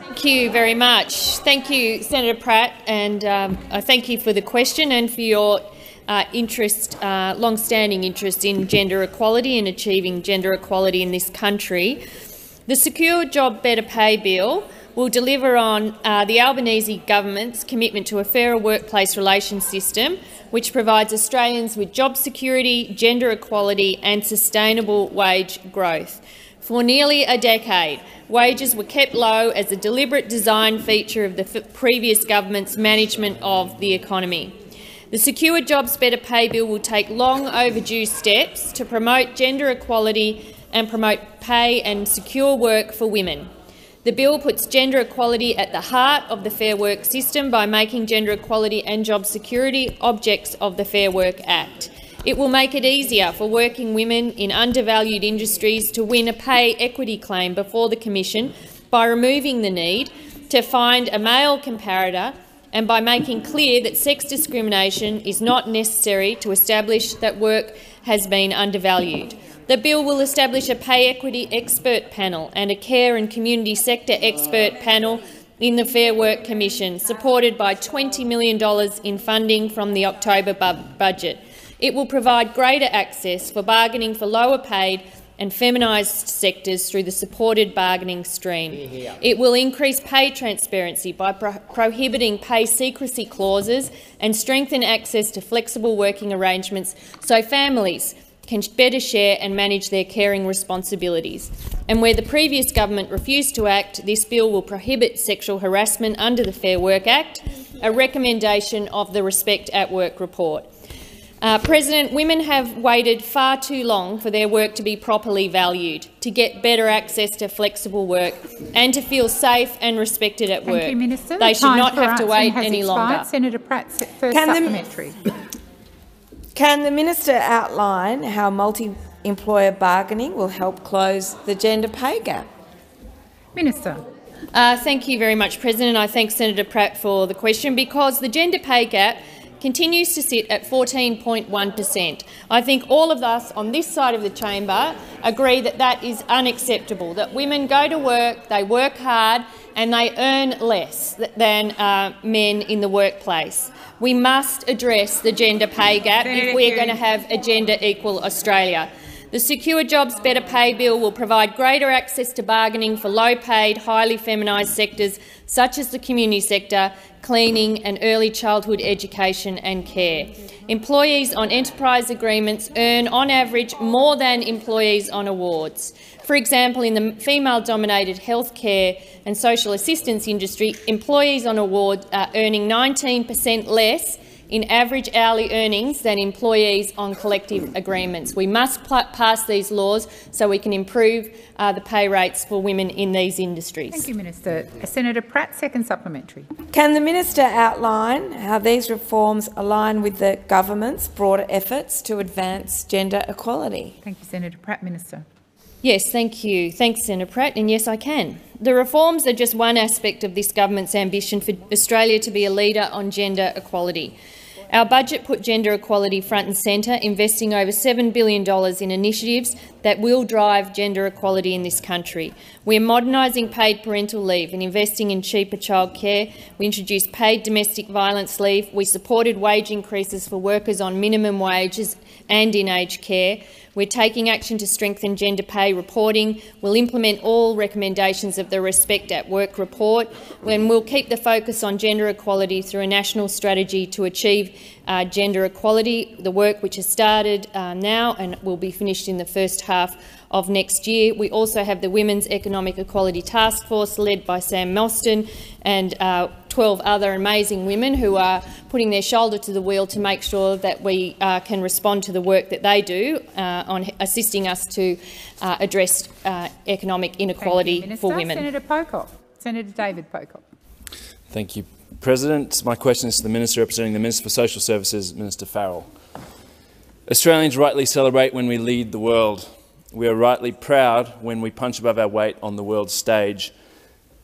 Speaker 9: Thank you very much. Thank you, Senator Pratt, and um, I thank you for the question and for your uh, interest, uh, long-standing interest in gender equality and achieving gender equality in this country. The Secure Job Better Pay Bill will deliver on uh, the Albanese government's commitment to a fairer workplace relations system, which provides Australians with job security, gender equality and sustainable wage growth. For nearly a decade, wages were kept low as a deliberate design feature of the previous government's management of the economy. The Secure Jobs Better Pay Bill will take long overdue steps to promote gender equality and promote pay and secure work for women. The bill puts gender equality at the heart of the Fair Work system by making gender equality and job security objects of the Fair Work Act. It will make it easier for working women in undervalued industries to win a pay equity claim before the Commission by removing the need to find a male comparator and by making clear that sex discrimination is not necessary to establish that work has been undervalued. The bill will establish a pay equity expert panel and a care and community sector expert panel in the Fair Work Commission, supported by $20 million in funding from the October bu budget. It will provide greater access for bargaining for lower paid and feminised sectors through the supported bargaining stream. It will increase pay transparency by pro prohibiting pay secrecy clauses and strengthen access to flexible working arrangements so families can better share and manage their caring responsibilities. And where the previous government refused to act, this bill will prohibit sexual harassment under the Fair Work Act, a recommendation of the Respect at Work report. Uh, President, women have waited far too long for their work to be properly valued, to get better access to flexible work and to feel safe and respected at
Speaker 2: Thank
Speaker 9: work.
Speaker 2: you, Minister.
Speaker 9: They
Speaker 2: The
Speaker 9: should
Speaker 2: time
Speaker 9: not
Speaker 2: for
Speaker 9: have to wait
Speaker 2: has
Speaker 9: any
Speaker 2: expired.
Speaker 9: longer.
Speaker 2: Senator Pratt's first
Speaker 12: Can
Speaker 2: supplementary.
Speaker 12: Can the minister outline how multi-employer bargaining will help close the gender pay gap?
Speaker 2: Minister.
Speaker 9: Uh, thank you very much, President. I thank Senator Pratt for the question because the gender pay gap continues to sit at 14.1 per cent. I think all of us on this side of the chamber agree that that is unacceptable, that women go to work, they work hard and they earn less than uh, men in the workplace. We must address the gender pay gap if we are going to have a gender equal Australia. The Secure Jobs Better Pay Bill will provide greater access to bargaining for low-paid, highly feminised sectors such as the community sector, cleaning and early childhood education and care. Employees on enterprise agreements earn, on average, more than employees on awards. For example, in the female-dominated healthcare and social assistance industry, employees on award are earning 19 per cent less in average hourly earnings than employees on collective agreements. We must pass these laws so we can improve uh, the pay rates for women in these industries.
Speaker 2: Thank you, Minister. Senator Pratt, second supplementary.
Speaker 12: Can the minister outline how these reforms align with the government's broader efforts to advance gender equality?
Speaker 2: Thank you, Senator Pratt. Minister.
Speaker 9: Yes, thank you. Thanks, Senator Pratt, and yes, I can. The reforms are just one aspect of this government's ambition for Australia to be a leader on gender equality. Our budget put gender equality front and centre, investing over $7 billion in initiatives that will drive gender equality in this country. We're modernising paid parental leave and investing in cheaper childcare. We introduced paid domestic violence leave. We supported wage increases for workers on minimum wages and in aged care. We're taking action to strengthen gender pay reporting. We'll implement all recommendations of the Respect at Work report, and we'll keep the focus on gender equality through a national strategy to achieve uh, gender equality, the work which has started uh, now and will be finished in the first half of next year. We also have the Women's Economic Equality Task Force led by Sam Mostyn and uh, 12 other amazing women who are putting their shoulder to the wheel to make sure that we uh, can respond to the work that they do uh, on assisting us to uh, address uh, economic inequality
Speaker 2: Thank you,
Speaker 9: for women.
Speaker 2: Senator Pocock. Senator David Pocock.
Speaker 7: Thank you, President. My question is to the Minister representing the Minister for Social Services, Minister Farrell. Australians rightly celebrate when we lead the world. We are rightly proud when we punch above our weight on the world stage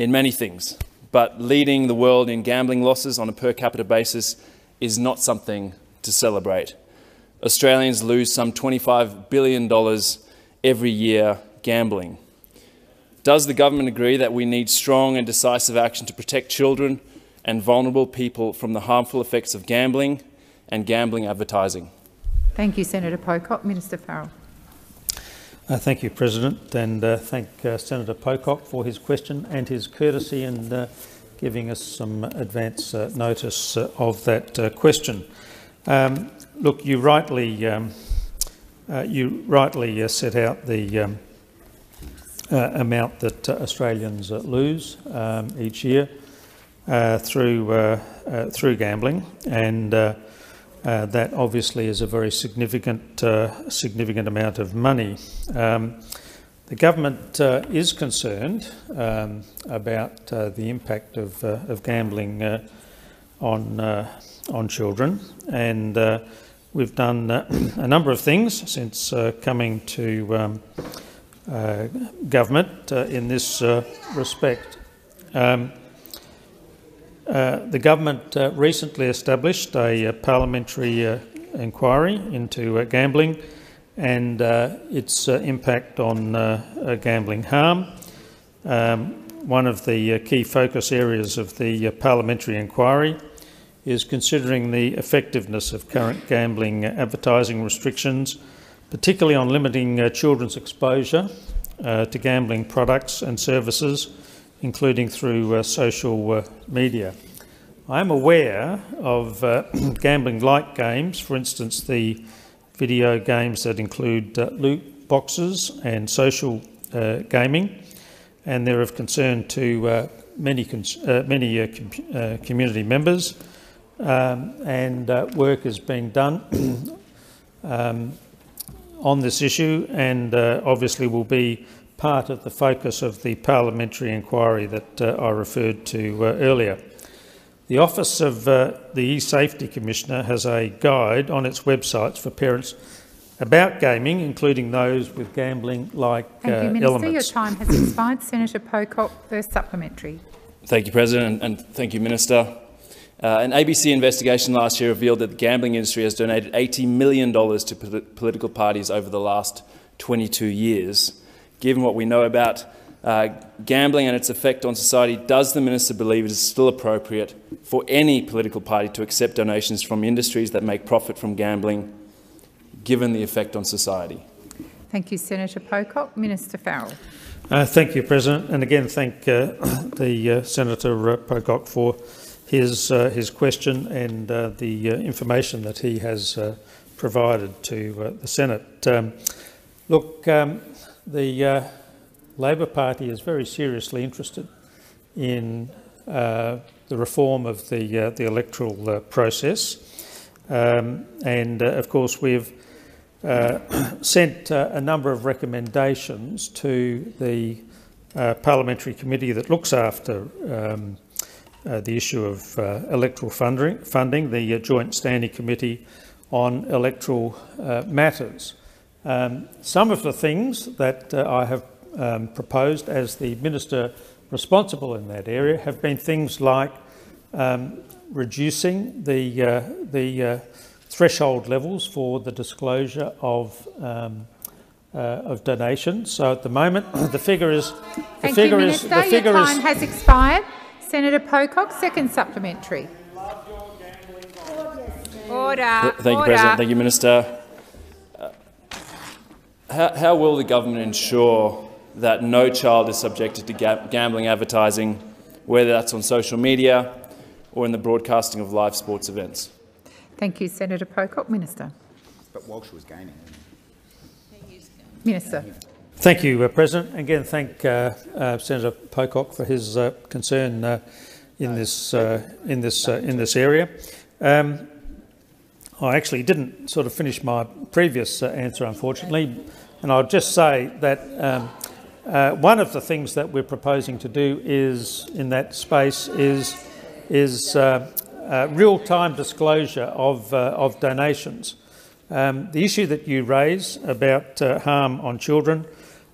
Speaker 7: in many things. But leading the world in gambling losses on a per capita basis is not something to celebrate. Australians lose some $25 billion every year gambling. Does the government agree that we need strong and decisive action to protect children and vulnerable people from the harmful effects of gambling and gambling advertising?
Speaker 2: Thank you, Senator Pocock. Minister Farrell.
Speaker 13: Uh, thank you, President, and uh, thank uh, Senator Pocock for his question and his courtesy in uh, giving us some advance uh, notice uh, of that question. Um, look, you rightly, um, you rightly set out the um, amount that Australians lose um, each year through through gambling, and uh, that obviously is a very significant, uh, significant amount of money. Um, the government uh, is concerned um, about uh, the impact of, uh, of gambling on, on children, and we've done a number of things since coming to um, government in this respect. Uh, the government uh, recently established a, uh, parliamentary uh, inquiry into uh, gambling and its impact on gambling harm. Um, one of the key focus areas of the parliamentary inquiry is considering the effectiveness of current gambling advertising restrictions particularly on limiting children's exposure to gambling products and services, including through uh, social uh, media. I am aware of uh, gambling-like games, for instance, the video games that include loot boxes and social gaming, and they're of concern to many, many com community members. Um, and uh, work is being done um, on this issue. And uh, obviously will be part of the focus of the parliamentary inquiry that uh, I referred to uh, earlier. The Office of uh, the E-Safety Commissioner has a guide on its websites for parents about gaming, including those with gambling-like
Speaker 2: Thank you, Minister.
Speaker 13: elements.
Speaker 2: Your time has expired. Senator Pocock, first supplementary.
Speaker 7: Thank you, President, and thank you, Minister. Uh, an ABC investigation last year revealed that the gambling industry has donated $80 million to polit political parties over the last 22 years. Given what we know about uh, gambling and its effect on society, does the Minister believe it is still appropriate for any political party to accept donations from industries that make profit from gambling, given the effect on society?
Speaker 2: Thank you, Senator Pocock. Minister Farrell.
Speaker 13: Uh, thank you, President. And again, thank uh, the uh, Senator uh, Pocock for his, uh, his question and uh, the uh, information that he has uh, provided to uh, the Senate. Um, look, um, the uh, Labor Party is very seriously interested in the reform of the, the electoral process. Um, and of course, we've sent a number of recommendations to the parliamentary committee that looks after um, uh, the issue of uh, electoral funding, funding the uh, Joint Standing Committee on Electoral uh, Matters. Um, some of the things that uh, I have um, proposed as the Minister responsible in that area have been things like um, reducing the, the threshold levels for the disclosure of um, uh, of donations. So at the moment, the figure is the
Speaker 2: Thank
Speaker 13: figure
Speaker 2: you,
Speaker 13: is
Speaker 2: Minister.
Speaker 13: the figure
Speaker 2: Your time
Speaker 13: is,
Speaker 2: has expired. Senator Pocock, second supplementary. Order.
Speaker 7: Thank you,
Speaker 2: order.
Speaker 7: President. Thank you, Minister. How, how, will the government ensure that no child is subjected to ga gambling advertising, whether that's on social media or in the broadcasting of live sports events?
Speaker 2: Thank you, Senator Pocock. Minister.
Speaker 5: But Walsh was gaming.
Speaker 2: Minister.
Speaker 13: Thank you, uh, President. Again, thank uh, uh, Senator Pocock for his uh, concern uh, in this uh, in this in this area. Um, I actually didn't sort of finish my previous answer, unfortunately, and I'll just say that um, one of the things that we're proposing to do is in that space is is real-time disclosure of of donations. Um, the issue that you raise about harm on children.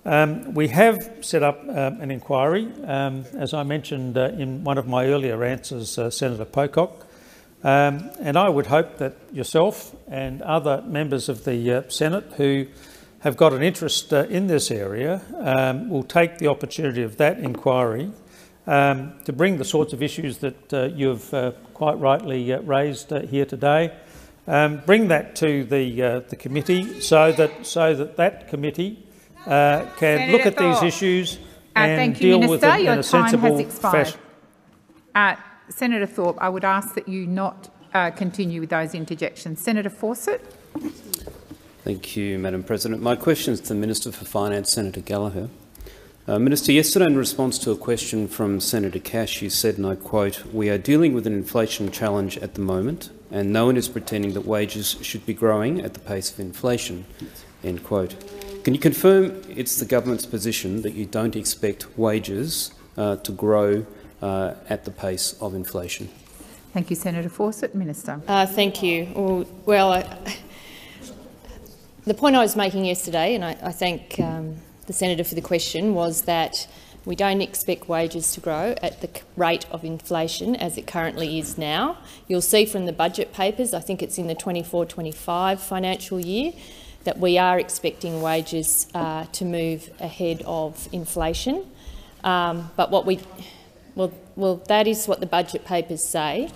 Speaker 13: Um, we have set up um, an inquiry, um, as I mentioned uh, in one of my earlier answers, uh, Senator Pocock, um, and I would hope that yourself and other members of the uh, Senate who have got an interest uh, in this area um, will take the opportunity of that inquiry um, to bring the sorts of issues that uh, you've uh, quite rightly raised here today. bring that to the the committee so that so that that committee uh, can
Speaker 2: Senator
Speaker 13: look at these issues
Speaker 2: Uh,
Speaker 13: and
Speaker 2: you,
Speaker 13: deal
Speaker 2: Minister.
Speaker 13: with them
Speaker 2: Your
Speaker 13: in a sensible fashion.
Speaker 2: Uh, Senator Thorpe, I would ask that you not uh, continue with those interjections. Senator Fawcett.
Speaker 14: Thank you, Madam President. My question is to the Minister for Finance, Senator Gallagher. Uh, Minister, yesterday in response to a question from Senator Cash, you said, and I quote, we are dealing with an inflation challenge at the moment and no one is pretending that wages should be growing at the pace of inflation, end quote. Can you confirm it's the government's position that you don't expect wages uh, to grow uh, at the pace of inflation?
Speaker 2: Thank you, Senator Fawcett. Minister.
Speaker 9: Uh, thank you. Well, well I, the point I was making yesterday, and I, I thank um, the senator for the question, was that we don't expect wages to grow at the rate of inflation as it currently is now. You'll see from the budget papers, I think it's in the 24-25 financial year, that we are expecting wages uh, to move ahead of inflation. Um, but what we, well, well, that is what the budget papers say.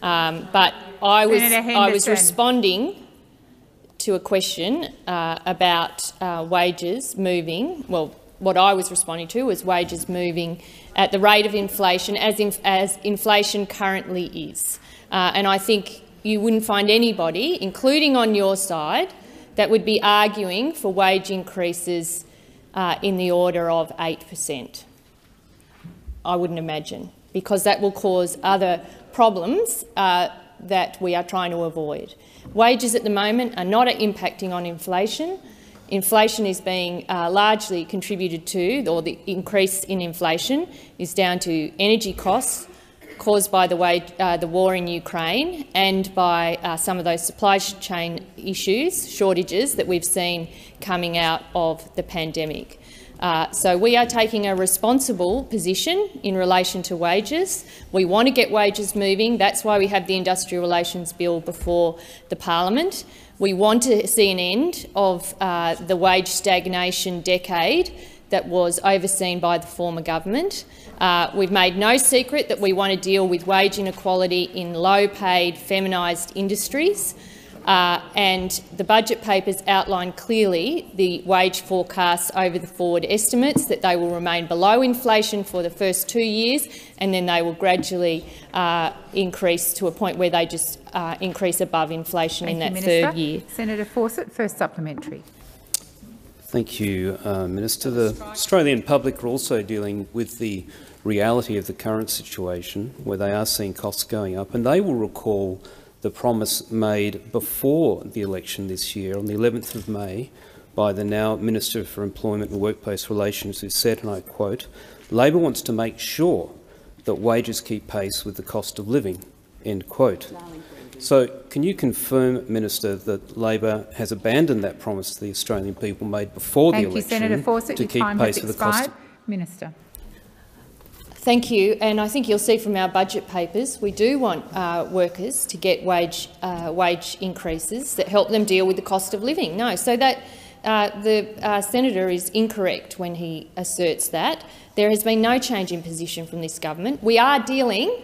Speaker 9: Um, but I was, I was responding to a question uh, about uh, wages moving. Well, what I was responding to was wages moving at the rate of inflation as, inf as inflation currently is. Uh, and I think you wouldn't find anybody, including on your side, that would be arguing for wage increases uh, in the order of 8 per cent. I wouldn't imagine, because that will cause other problems uh, that we are trying to avoid. Wages at the moment are not impacting on inflation. Inflation is being uh, largely contributed to, or the increase in inflation is down to energy costs caused by the, wage, uh, the war in Ukraine and by uh, some of those supply chain issues, shortages that we've seen coming out of the pandemic. Uh, so we are taking a responsible position in relation to wages. We want to get wages moving. That's why we have the Industrial Relations Bill before the parliament. We want to see an end of uh, the wage stagnation decade that was overseen by the former government. Uh, we've made no secret that we want to deal with wage inequality in low-paid, feminised industries. Uh, and the budget papers outline clearly the wage forecasts over the forward estimates, that they will remain below inflation for the first two years and then they will gradually uh, increase to a point where they just uh, increase above inflation
Speaker 2: Thank
Speaker 9: in that
Speaker 2: you,
Speaker 9: third year.
Speaker 2: Senator Fawcett, first supplementary.
Speaker 14: Thank you, uh, Minister. The Australian public are also dealing with the reality of the current situation, where they are seeing costs going up, and they will recall the promise made before the election this year, on the 11th of May, by the now Minister for Employment and Workplace Relations, who said, and I quote, Labor wants to make sure that wages keep pace with the cost of living, end quote. So can you confirm, Minister, that Labor has abandoned that promise to the Australian people made before
Speaker 2: Thank
Speaker 14: the election
Speaker 2: you, Senator Fawcett.
Speaker 14: to keep pace with the cost.
Speaker 2: Minister.
Speaker 9: Thank you. And I think you'll see from our budget papers, we do want uh, workers to get wage, uh, wage increases that help them deal with the cost of living. No, so that uh, the uh, senator is incorrect when he asserts that. There has been no change in position from this government. We are dealing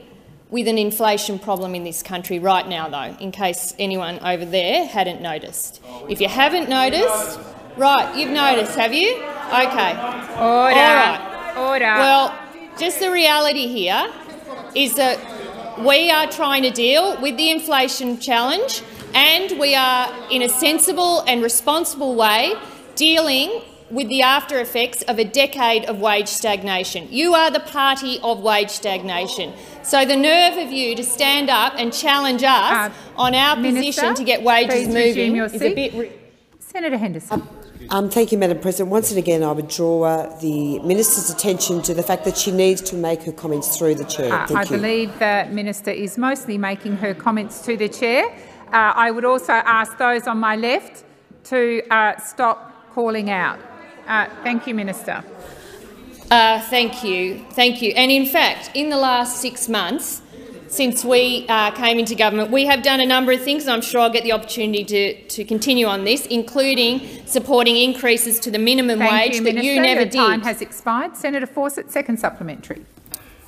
Speaker 9: with an inflation problem in this country right now, though, in case anyone over there hadn't noticed. If you haven't noticed, right, you've noticed, have you? Okay.
Speaker 2: Order.
Speaker 9: All right.
Speaker 2: Order.
Speaker 9: Well, just the reality here is that we are trying to deal with the inflation challenge and we are, in a sensible and responsible way, dealing with the after effects of a decade of wage stagnation. You are the party of wage stagnation. So the nerve of you to stand up and challenge us uh, on our
Speaker 2: Minister,
Speaker 9: position to get wages moving is a bit...
Speaker 2: Senator Henderson.
Speaker 10: Um, thank you, Madam President. Once and again, I would draw uh, the minister's attention to the fact that she needs to make her comments through the chair.
Speaker 2: Uh, I
Speaker 10: you.
Speaker 2: believe the minister is mostly making her comments to the chair. Uh, I would also ask those on my left to uh, stop calling out. Uh, thank you, Minister.
Speaker 9: Uh, thank you. Thank you. And in fact, in the last six months, since we uh, came into government, we have done a number of things, and I'm sure I'll get the opportunity to, to continue on this, including supporting increases to the minimum
Speaker 2: Thank
Speaker 9: wage
Speaker 2: you,
Speaker 9: that
Speaker 2: Minister.
Speaker 9: you never
Speaker 2: Your
Speaker 9: did.
Speaker 2: time has expired. Senator Fawcett, second supplementary.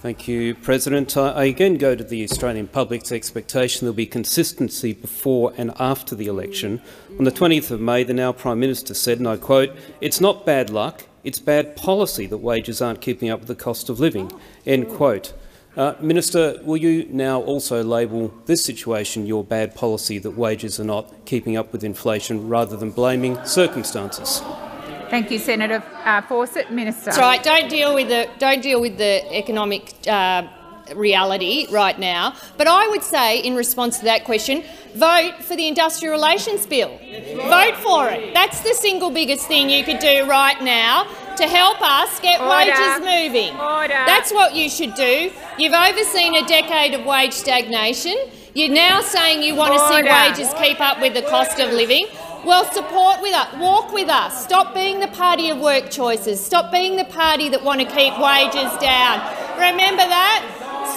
Speaker 14: Thank you, President. I I again go to the Australian public's expectation there will be consistency before and after the election. On the 20th of May, the now Prime Minister said, and I quote, it's not bad luck, it's bad policy that wages aren't keeping up with the cost of living, end quote. Uh, Minister, will you now also label this situation your bad policy that wages are not keeping up with inflation rather than blaming circumstances?
Speaker 2: Thank you, Senator uh, Fawcett. Minister.
Speaker 9: That's right. Don't deal with the don't deal with the economic uh, reality right now. But I would say, in response to that question, vote for the industrial relations bill. Vote for it. That's the single biggest thing you could do right now to help us get
Speaker 2: Order.
Speaker 9: wages moving.
Speaker 2: Order.
Speaker 9: That's what you should do. You've overseen a decade of wage stagnation. You're now saying you want to see wages keep up with the cost of living. Well, support with us, walk with us. Stop being the party of work choices. Stop being the party that want to keep wages down. Remember that.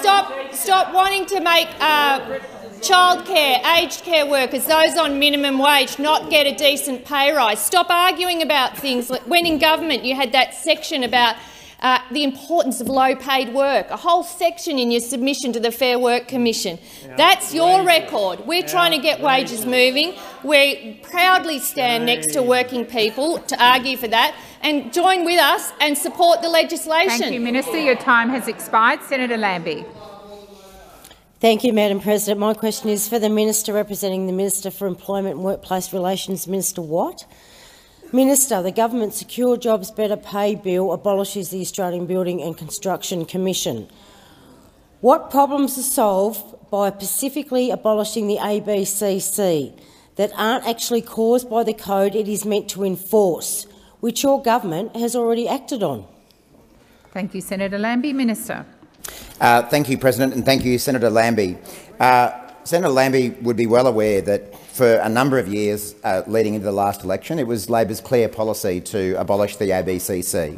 Speaker 9: Stop, stop wanting to make uh, childcare, aged care workers, those on minimum wage, not get a decent pay rise. Stop arguing about things. When in government, you had that section about uh, the importance of low-paid work, a whole section in your submission to the Fair Work Commission. Yeah. That's your record. We're yeah. trying to get wages moving. We proudly stand next to working people to argue for that and join with us and support the legislation.
Speaker 2: Thank you, Minister. Your time has expired. Senator Lambie.
Speaker 15: Thank you, Madam President. My question is for the Minister representing the Minister for Employment and Workplace Relations, Minister Watt. Minister, the government Secure Jobs Better Pay Bill abolishes the Australian Building and Construction Commission. What problems are solved by specifically abolishing the ABCC that aren't actually caused by the code it is meant to enforce, which your government has already acted on?
Speaker 2: Thank you, Senator Lambie. Minister.
Speaker 5: Uh, thank you, President, and thank you, Senator Lambie. Uh, Senator Lambie would be well aware that for a number of years uh, leading into the last election, it was Labor's clear policy to abolish the ABCC.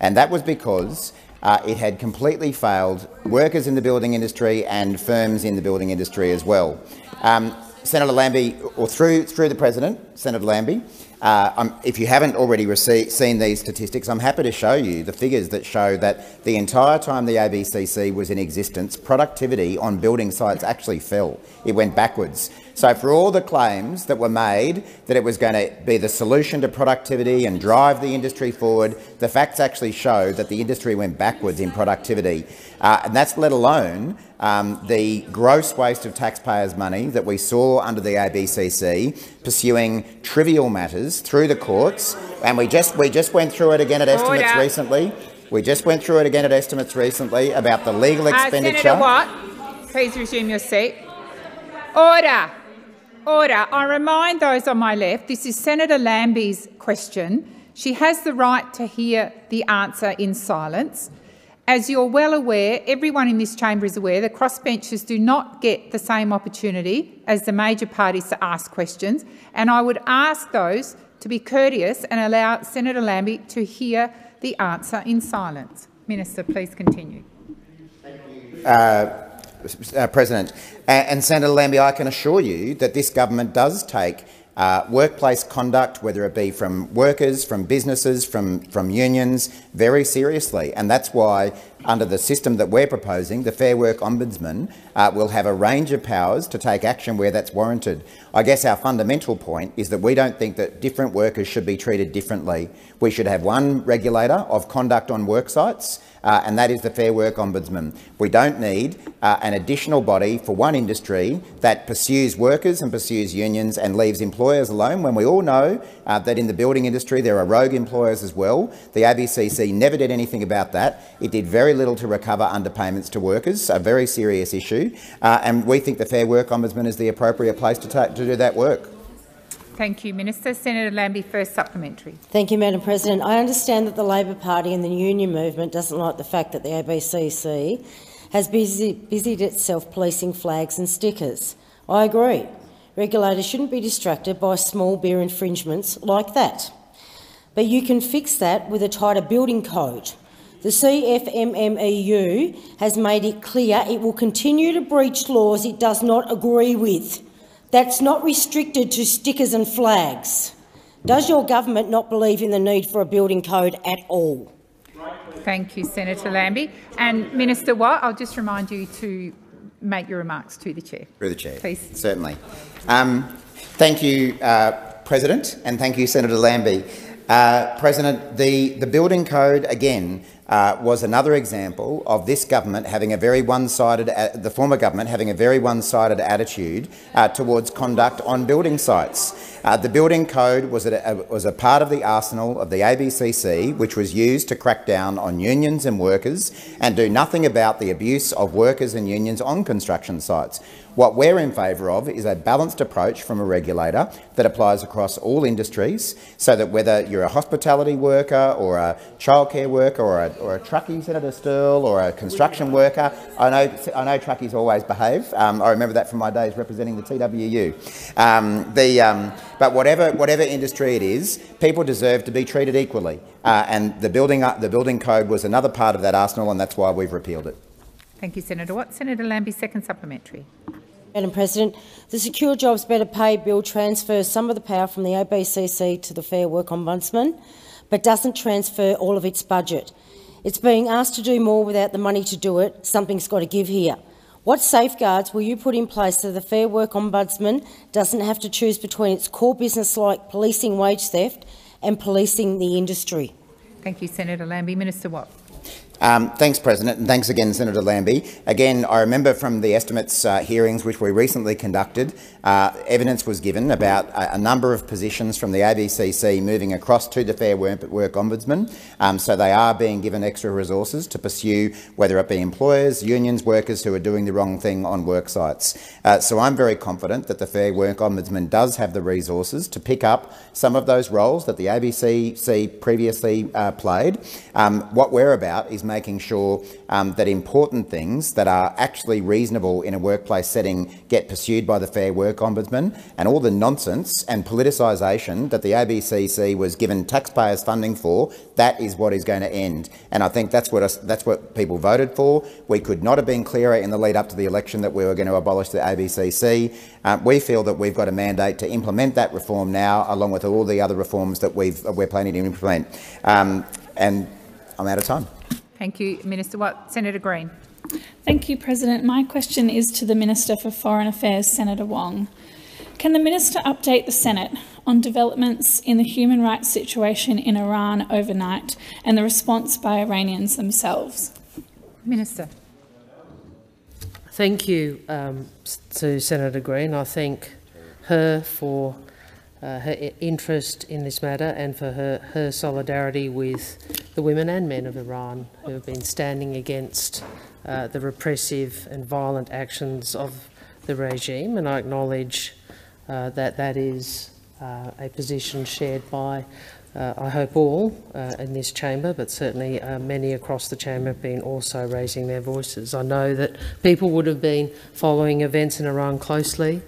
Speaker 5: And that was because uh, it had completely failed workers in the building industry and firms in the building industry as well. Um, Senator Lambie, or through, through the President, Senator Lambie, uh, if you haven't already received, seen these statistics, I'm happy to show you the figures that show that the entire time the ABCC was in existence, productivity on building sites actually fell. It went backwards. So for all the claims that were made that it was going to be the solution to productivity and drive the industry forward, the facts actually show that the industry went backwards in productivity. Uh, and that's let alone um, the gross waste of taxpayers' money that we saw under the ABCC pursuing trivial matters through the courts. And we just, we just went through it again at estimates Order. recently. We just went through it again at estimates recently about the legal expenditure.
Speaker 2: Uh, Senator Watt, please resume your seat. Order. Order. I remind those on my left, this is Senator Lambie's question. She has the right to hear the answer in silence. As you're well aware, everyone in this chamber is aware, the crossbenchers do not get the same opportunity as the major parties to ask questions, and I would ask those to be courteous and allow Senator Lambie to hear the answer in silence. Minister, please continue.
Speaker 5: Uh, uh, President. And, Senator Lambie, I can assure you that this government does take uh, workplace conduct, whether it be from workers, from businesses, from, from unions, very seriously. And that's why, under the system that we're proposing, the Fair Work Ombudsman uh, will have a range of powers to take action where that's warranted. I guess our fundamental point is that we don't think that different workers should be treated differently. We should have one regulator of conduct on work sites, uh, and that is the Fair Work Ombudsman. We don't need uh, an additional body for one industry that pursues workers and pursues unions and leaves employers alone when we all know uh, that in the building industry there are rogue employers as well. The ABCC never did anything about that. It did very little to recover underpayments to workers, a very serious issue, uh, and we think the Fair Work Ombudsman is the appropriate place to, to do that work.
Speaker 2: Thank you, Minister. Senator Lambie, first supplementary.
Speaker 15: Thank you, Madam President. I understand that the Labor Party and the union movement doesn't like the fact that the ABCC has busy, busied itself policing flags and stickers. I agree. Regulators shouldn't be distracted by small beer infringements like that. But you can fix that with a tighter building code. The CFMMEU has made it clear it will continue to breach laws it does not agree with that's not restricted to stickers and flags. Does your government not believe in the need for a building code at all?
Speaker 2: Thank you, Senator Lambie. And Minister Watt, I'll just remind you to make your remarks to the chair.
Speaker 5: Through the chair,
Speaker 2: please.
Speaker 5: Certainly. Um, thank you, uh, President, and thank you, Senator Lambie. Uh, President, the, the building code, again, uh, was another example of this government having a very one-sided, uh, the former government having a very one-sided attitude uh, towards conduct on building sites. Uh, the building code was a, a, was a part of the arsenal of the ABCC, which was used to crack down on unions and workers and do nothing about the abuse of workers and unions on construction sites. What we're in favour of is a balanced approach from a regulator that applies across all industries so that whether you're a hospitality worker or a childcare worker or a, or a truckie, Senator Sterle, or a construction worker, I know, I know truckies always behave. Um, I remember that from my days representing the TWU. Um, the, um, but whatever, whatever industry it is, people deserve to be treated equally. Uh, and the building, uh, the building code was another part of that arsenal and that's why we've repealed it.
Speaker 2: Thank you, Senator Watt. Senator Lambie, second supplementary.
Speaker 15: Madam President, the Secure Jobs Better Pay Bill transfers some of the power from the ABCC to the Fair Work Ombudsman, but doesn't transfer all of its budget. It's being asked to do more without the money to do it. Something's got to give here. What safeguards will you put in place so the Fair Work Ombudsman doesn't have to choose between its core business like policing wage theft and policing the industry?
Speaker 2: Thank you, Senator Lambie. Minister Watt.
Speaker 5: Um, thanks, President, and thanks again, Senator Lambie. Again, I remember from the estimates uh, hearings which we recently conducted, uh, evidence was given about a, a, number of positions from the ABCC moving across to the Fair Work, Ombudsman. Um, so they are being given extra resources to pursue whether it be employers, unions, workers who are doing the wrong thing on work sites. Uh, so I'm very confident that the Fair Work Ombudsman does have the resources to pick up some of those roles that the ABCC previously uh, played. Um, what we're about is making sure um, that important things that are actually reasonable in a workplace setting get pursued by the Fair Work Ombudsman, and all the nonsense and politicisation that the ABCC was given taxpayers funding for, that is what is going to end. And I think that's what, us, that's what people voted for. We could not have been clearer in the lead up to the election that we were going to abolish the ABCC. Uh, we feel that we've got a mandate to implement that reform now, along with all the other reforms that we've, we're planning to implement. Um, and I'm out of time.
Speaker 2: Thank you, Minister Watt. Senator Green.
Speaker 16: Thank you, President. My question is to the Minister for Foreign Affairs, Senator Wong. Can the Minister update the Senate on developments in the human rights situation in Iran overnight and the response by Iranians themselves?
Speaker 2: Minister.
Speaker 4: Thank you um, to Senator Green. I thank her for uh, her interest in this matter and for her, her solidarity with the women and men of Iran who have been standing against uh, the repressive and violent actions of the regime. And I acknowledge uh, that that is uh, a position shared by, uh, I hope, all uh, in this chamber, but certainly many across the chamber have been also raising their voices. I know that people would have been following events in Iran closely.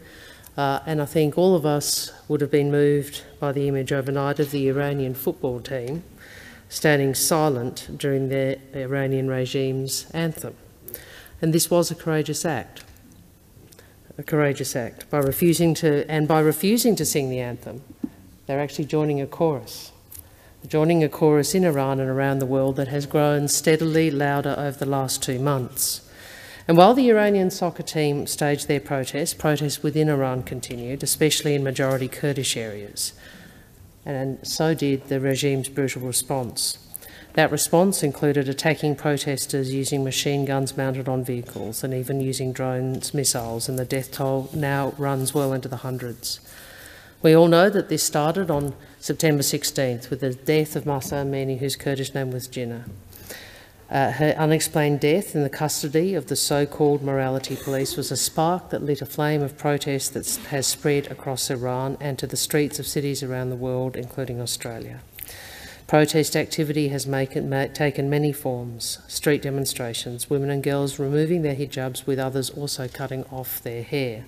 Speaker 4: Uh, and I think all of us would have been moved by the image overnight of the Iranian football team standing silent during the Iranian regime's anthem. And this was a courageous act. A courageous act. By refusing to, and by refusing to sing the anthem, they're actually joining a chorus. Joining a chorus in Iran and around the world that has grown steadily louder over the last two months. And while the Iranian soccer team staged their protests, protests within Iran continued, especially in majority Kurdish areas. And so did the regime's brutal response. That response included attacking protesters using machine guns mounted on vehicles and even using drones, missiles, and the death toll now runs well into the hundreds. We all know that this started on September 16th with the death of Mahsa Amini, whose Kurdish name was Jina. Uh, her unexplained death in the custody of the so-called morality police was a spark that lit a flame of protest that has spread across Iran and to the streets of cities around the world, including Australia. Protest activity has make, ma taken many forms, street demonstrations, women and girls removing their hijabs with others also cutting off their hair.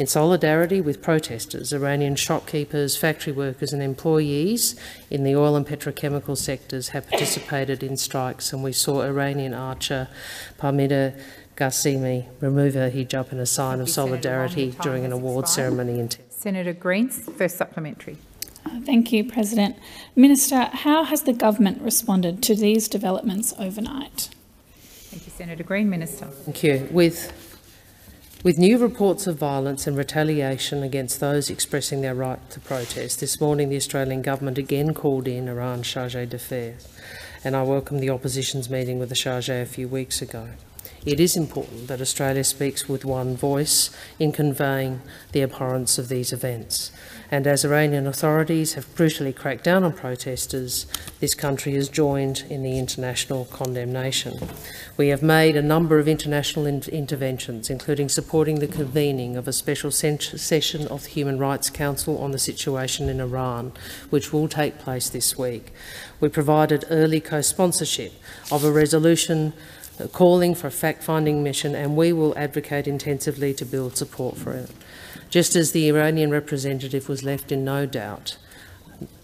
Speaker 4: In solidarity with protesters, Iranian shopkeepers, factory workers and employees in the oil and petrochemical sectors have participated in strikes and we saw Iranian archer Parmida Ghasemi remove her hijab in a sign of solidarity during an award ceremony in
Speaker 2: Senator Green's first supplementary.
Speaker 16: Uh, thank you, President. Minister, how has the government responded to these developments overnight?
Speaker 2: Thank you, Senator Green. Minister.
Speaker 4: Thank you. With with new reports of violence and retaliation against those expressing their right to protest, this morning the Australian Government again called in Iran's charge d'affaires, and I welcome the opposition's meeting with the charge a few weeks ago. It is important that Australia speaks with one voice in conveying the abhorrence of these events and as Iranian authorities have brutally cracked down on protesters, this country has joined in the international condemnation. We have made a number of international in interventions, including supporting the convening of a special session of the Human Rights Council on the situation in Iran, which will take place this week. We provided early co-sponsorship of a resolution uh, calling for a fact-finding mission, and we will advocate intensively to build support for it. Just as the Iranian representative was left in no doubt,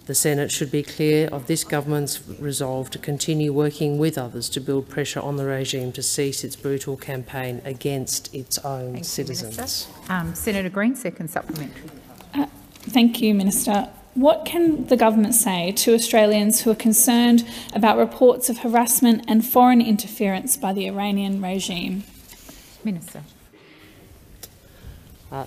Speaker 4: the Senate should be clear of this government's resolve to continue working with others to build pressure on the regime to cease its brutal campaign against its own
Speaker 2: thank
Speaker 4: citizens.
Speaker 2: You, um, Senator Green, second supplementary.
Speaker 16: Uh, thank you, Minister. what can the government say to Australians who are concerned about reports of harassment and foreign interference by the Iranian regime?
Speaker 2: Minister.
Speaker 4: Uh,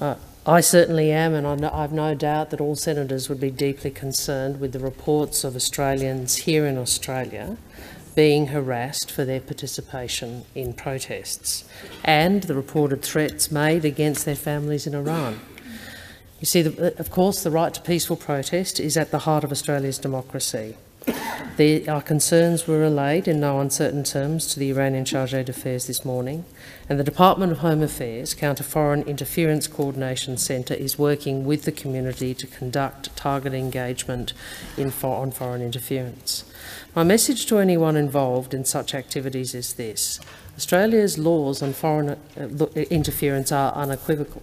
Speaker 4: uh, I certainly am, and I have no doubt that all senators would be deeply concerned with the reports of Australians here in Australia being harassed for their participation in protests and the reported threats made against their families in Iran. You see, of course, the right to peaceful protest is at the heart of Australia's democracy. The, our concerns were relayed in no uncertain terms to the Iranian Chargé d'Affaires this morning, and the Department of Home Affairs Counter Foreign Interference Coordination Centre is working with the community to conduct targeted engagement on foreign interference. My message to anyone involved in such activities is this. Australia's laws on foreign uh, interference are unequivocal.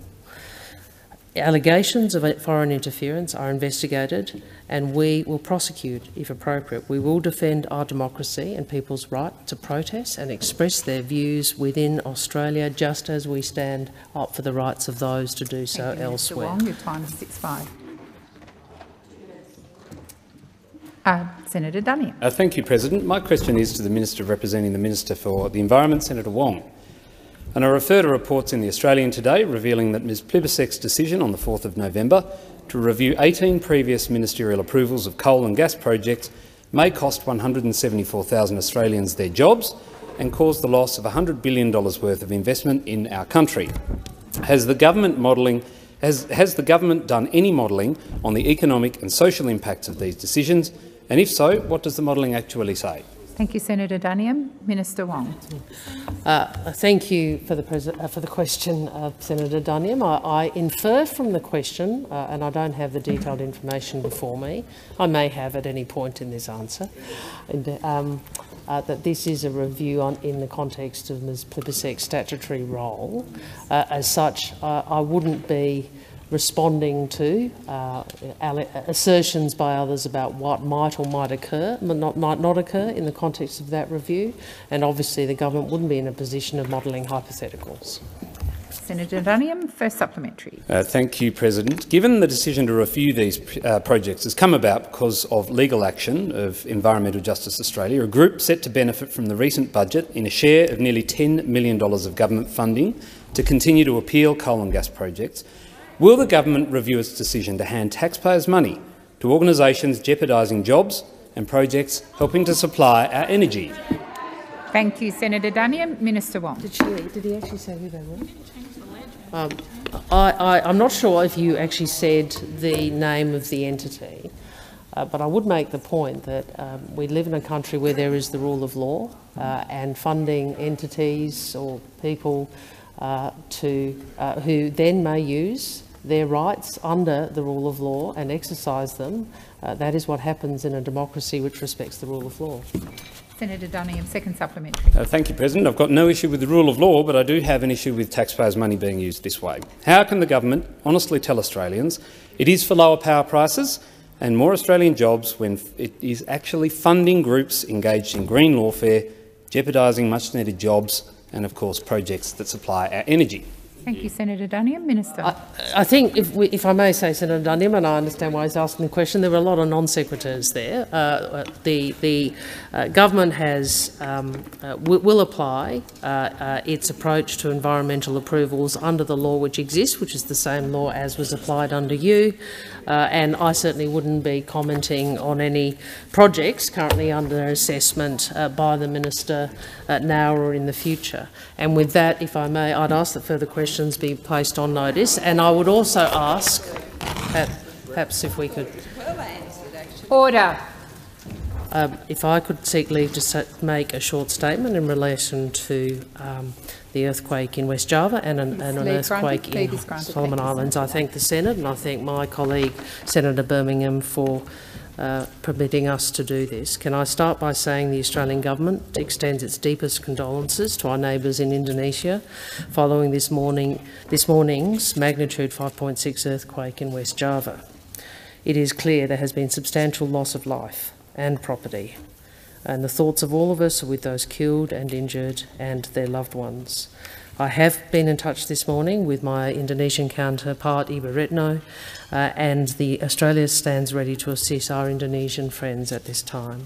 Speaker 4: Allegations of foreign interference are investigated and we will prosecute if appropriate. We will defend our democracy and people's right to protest and express their views within Australia just as we stand up for the rights of those to do so
Speaker 2: you,
Speaker 4: elsewhere.
Speaker 2: Wong. Your time is six five. Uh, Senator Duniam.
Speaker 14: Uh, thank you, President. My question is to the Minister representing the Minister for the Environment, Senator Wong. And I refer to reports in the Australian today revealing that Ms Plibersek's decision on the 4th of November to review 18 previous ministerial approvals of coal and gas projects may cost 174,000 Australians their jobs and cause the loss of $100 billion worth of investment in our country. Has the government modelling has, has the government done any modelling on the economic and social impacts of these decisions and if so, what does the modelling actually say?
Speaker 2: Thank you, Senator Duniam. Minister Wong.
Speaker 4: Uh, thank you for the, uh, for the question, uh, Senator Duniam. I, I, infer from the question, uh, and I don't have the detailed information before me, I may have at any point in this answer, and, um, uh, that this is a review on, in the context of Ms Plibersek's statutory role. Uh, as such, I wouldn't be responding to uh, assertions by others about what might or might occur, not, might not occur in the context of that review, and obviously the government wouldn't be in a position of modelling hypotheticals.
Speaker 2: Senator Duniam, first supplementary.
Speaker 14: Uh, thank you, President. Given the decision to review these uh, projects has come about because of legal action of Environmental Justice Australia, a group set to benefit from the recent budget in a share of nearly $10 million of government funding to continue to appeal coal and gas projects, Will the government review its decision to hand taxpayers' money to organisations jeopardising jobs and projects helping to supply our energy?
Speaker 2: Thank you, Senator Duniam. Minister Wong.
Speaker 4: Did, she, did he actually say who they were? Um, I, am not sure if you actually said the name of the entity, uh, but I would make the point that um, we live in a country where there is the rule of law uh, and funding entities or people uh, to, uh, who then may use their rights under the rule of law and exercise them. Uh, that is what happens in a democracy which respects the rule of law.
Speaker 2: Senator Duniam, second supplementary.
Speaker 14: Uh, thank you, President. I've got no issue with the rule of law, but I do have an issue with taxpayers' money being used this way. How can the government honestly tell Australians it is for lower power prices and more Australian jobs when it is actually funding groups engaged in green lawfare, jeopardising much-needed jobs and, of course, projects that supply our energy?
Speaker 2: Thank you, Senator Duniam. Minister.
Speaker 4: I, I think, if, we, if, I may say, Senator Duniam, and I understand why he's asking the question, there were a lot of non sequiturs there. Uh, uh the, the uh, government has um, uh, will apply uh, uh, its approach to environmental approvals under the law which exists, which is the same law as was applied under you. and I certainly wouldn't be commenting on any projects currently under assessment by the minister now or in the future. And with that, if I may, I'd ask that further questions questions be placed on notice. And I would also ask, perhaps if we could...
Speaker 2: Order.
Speaker 4: Um, if I could seek leave to make a short statement in relation to um, the earthquake in West Java and an, and an earthquake granted. in Solomon Islands. I thank the Senate and I thank my colleague Senator Birmingham for uh, permitting us to do this. Can I start by saying the Australian Government extends its deepest condolences to our neighbours in Indonesia following this, morning, this morning's magnitude 5.6 earthquake in West Java. It is clear there has been substantial loss of life and property, and the thoughts of all of us are with those killed and injured and their loved ones. I have been in touch this morning with my Indonesian counterpart, Ibu Retno, uh, and the Australia stands ready to assist our Indonesian friends at this time.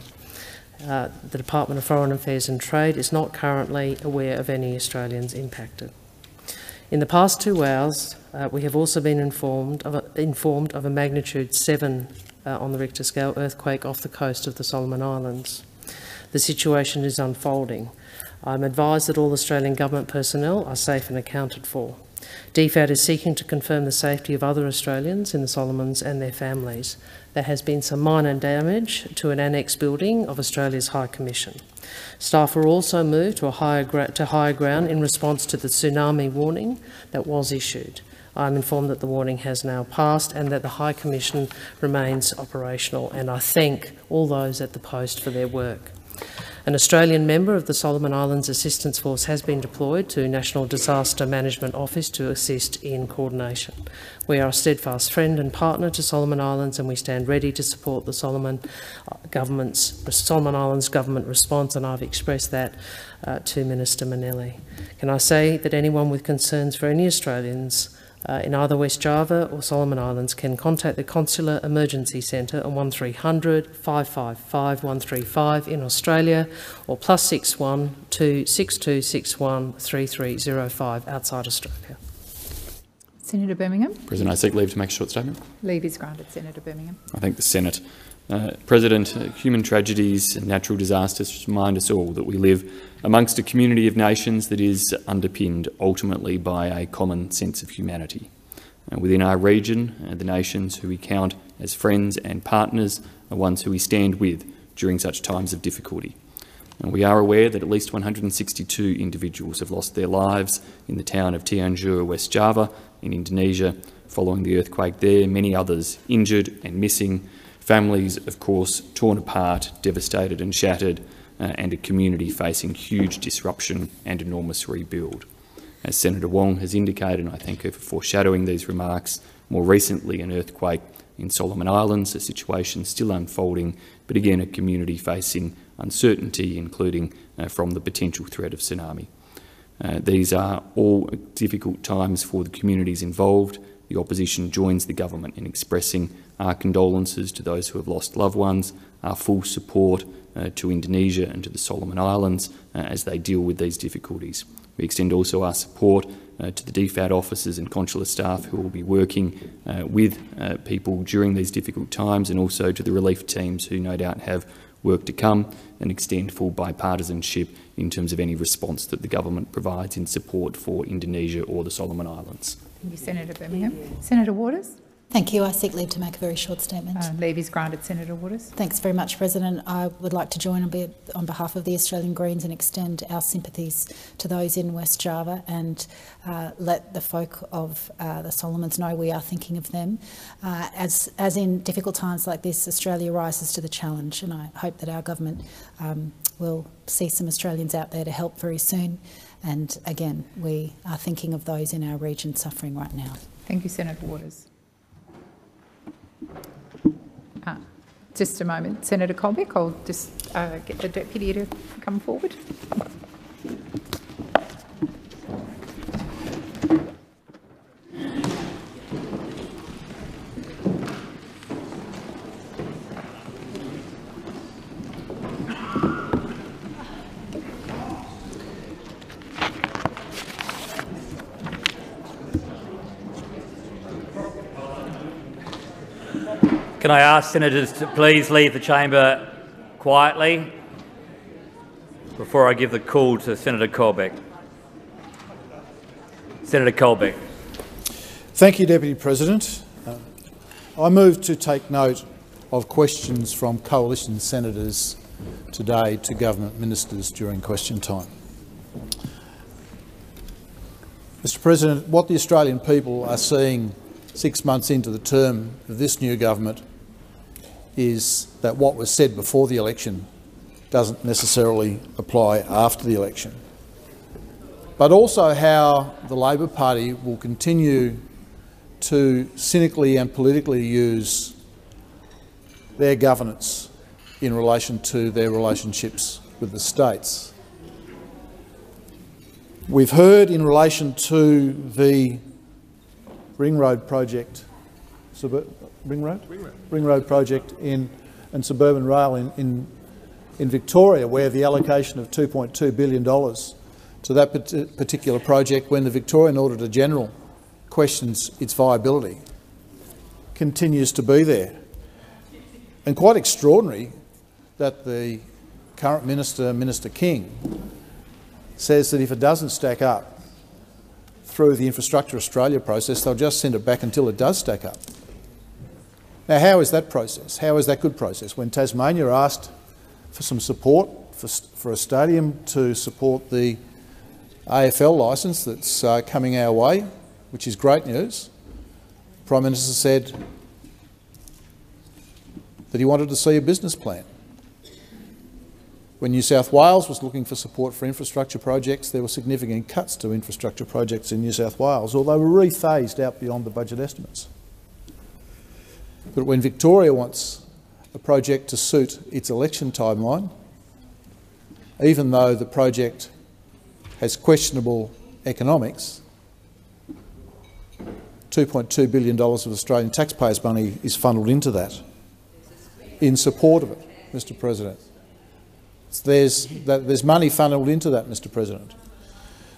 Speaker 4: Uh, the Department of Foreign Affairs and Trade is not currently aware of any Australians impacted. In the past two hours, uh, we have also been informed of a, informed of a magnitude 7 uh, on the Richter scale earthquake off the coast of the Solomon Islands. The situation is unfolding. I'm advised that all Australian government personnel are safe and accounted for. DFAT is seeking to confirm the safety of other Australians in the Solomons and their families. There has been some minor damage to an annex building of Australia's High Commission. Staff were also moved to, higher, to higher ground in response to the tsunami warning that was issued. I'm informed that the warning has now passed and that the High Commission remains operational, and I thank all those at the post for their work. An Australian member of the Solomon Islands Assistance Force has been deployed to National Disaster Management Office to assist in coordination. We are a steadfast friend and partner to Solomon Islands and we stand ready to support the Solomon uh, government's Solomon Islands government response and I've expressed that uh, to Minister Manele. Can I say that anyone with concerns for any Australians uh, in either West Java or Solomon Islands can contact the Consular Emergency Centre on 1300 555 135 in Australia or plus 61 2 6261 3305 outside Australia.
Speaker 2: Senator Birmingham.
Speaker 17: President, I seek leave to make a short statement.
Speaker 2: Leave is granted. Senator Birmingham.
Speaker 17: I thank the Senate. Uh, President, uh, human tragedies and natural disasters remind us all that we live amongst a community of nations that is underpinned ultimately by a common sense of humanity. Uh, within our region, uh, the nations who we count as friends and partners are ones who we stand with during such times of difficulty. And we are aware that at least 162 individuals have lost their lives in the town of Cianjur, West Java, in Indonesia, following the earthquake there, many others injured and missing, families, of course, torn apart, devastated and shattered, uh, and a community facing huge disruption and enormous rebuild. As Senator Wong has indicated, and I thank her for foreshadowing these remarks, more recently an earthquake in Solomon Islands, a situation still unfolding, but again a community facing uncertainty, including uh, from the potential threat of tsunami. Uh, these are all difficult times for the communities involved. The opposition joins the government in expressing our condolences to those who have lost loved ones, our full support uh, to Indonesia and to the Solomon Islands uh, as they deal with these difficulties. We extend also our support uh, to the DFAT officers and consular staff who will be working uh, with uh, people during these difficult times and also to the relief teams who no doubt have work to come and extend full bipartisanship in terms of any response that the government provides in support for Indonesia or the Solomon Islands.
Speaker 2: Thank you, Senator Birmingham. Senator Waters.
Speaker 18: Thank you. I seek leave to make a very short statement.
Speaker 2: Uh, leave is granted. Senator Waters.
Speaker 18: Thanks very much, President. I would like to join on, be, on, behalf of the Australian Greens and extend our sympathies to those in West Java and uh, let the folk of uh, the Solomons know we are thinking of them. Uh, as, as in difficult times like this, Australia rises to the challenge and I hope that our government um, will see some Australians out there to help very soon. And again, we are thinking of those in our region suffering right now.
Speaker 2: Thank you, Senator Waters. Uh, just a moment. Senator Colbeck, I'll just uh, get the deputy to come forward.
Speaker 19: Can I ask senators to please leave the chamber quietly before I give the call to Senator Colbeck? Senator Colbeck.
Speaker 20: Thank you, Deputy President. Uh, I move to take note of questions from coalition senators today to government ministers during question time. Mr President, what the Australian people are seeing six months into the term of this new government is that what was said before the election doesn't necessarily apply after the election. But also how the Labor Party will continue to cynically and politically use their governance in relation to their relationships with the states. We've heard in relation to the Ring Road project, Ring Road? Ring Road, Ring Road project in, and suburban rail in, in, in Victoria, where the allocation of $2.2 billion to that particular project when the Victorian Auditor General questions its viability continues to be there. And quite extraordinary that the current Minister, Minister King, says that if it doesn't stack up through the Infrastructure Australia process, they'll just send it back until it does stack up. Now, how is that process? How is that good process? When Tasmania asked for some support for, for a stadium to support the AFL licence that's uh, coming our way, which is great news, the Prime Minister said that he wanted to see a business plan. When New South Wales was looking for support for infrastructure projects, there were significant cuts to infrastructure projects in New South Wales, although they were rephased out beyond the budget estimates. But when Victoria wants a project to suit its election timeline, even though the project has questionable economics, $2.2 billion of Australian taxpayers' money is funnelled into that in support of it, Mr President. There's, there's money funnelled into that, Mr President.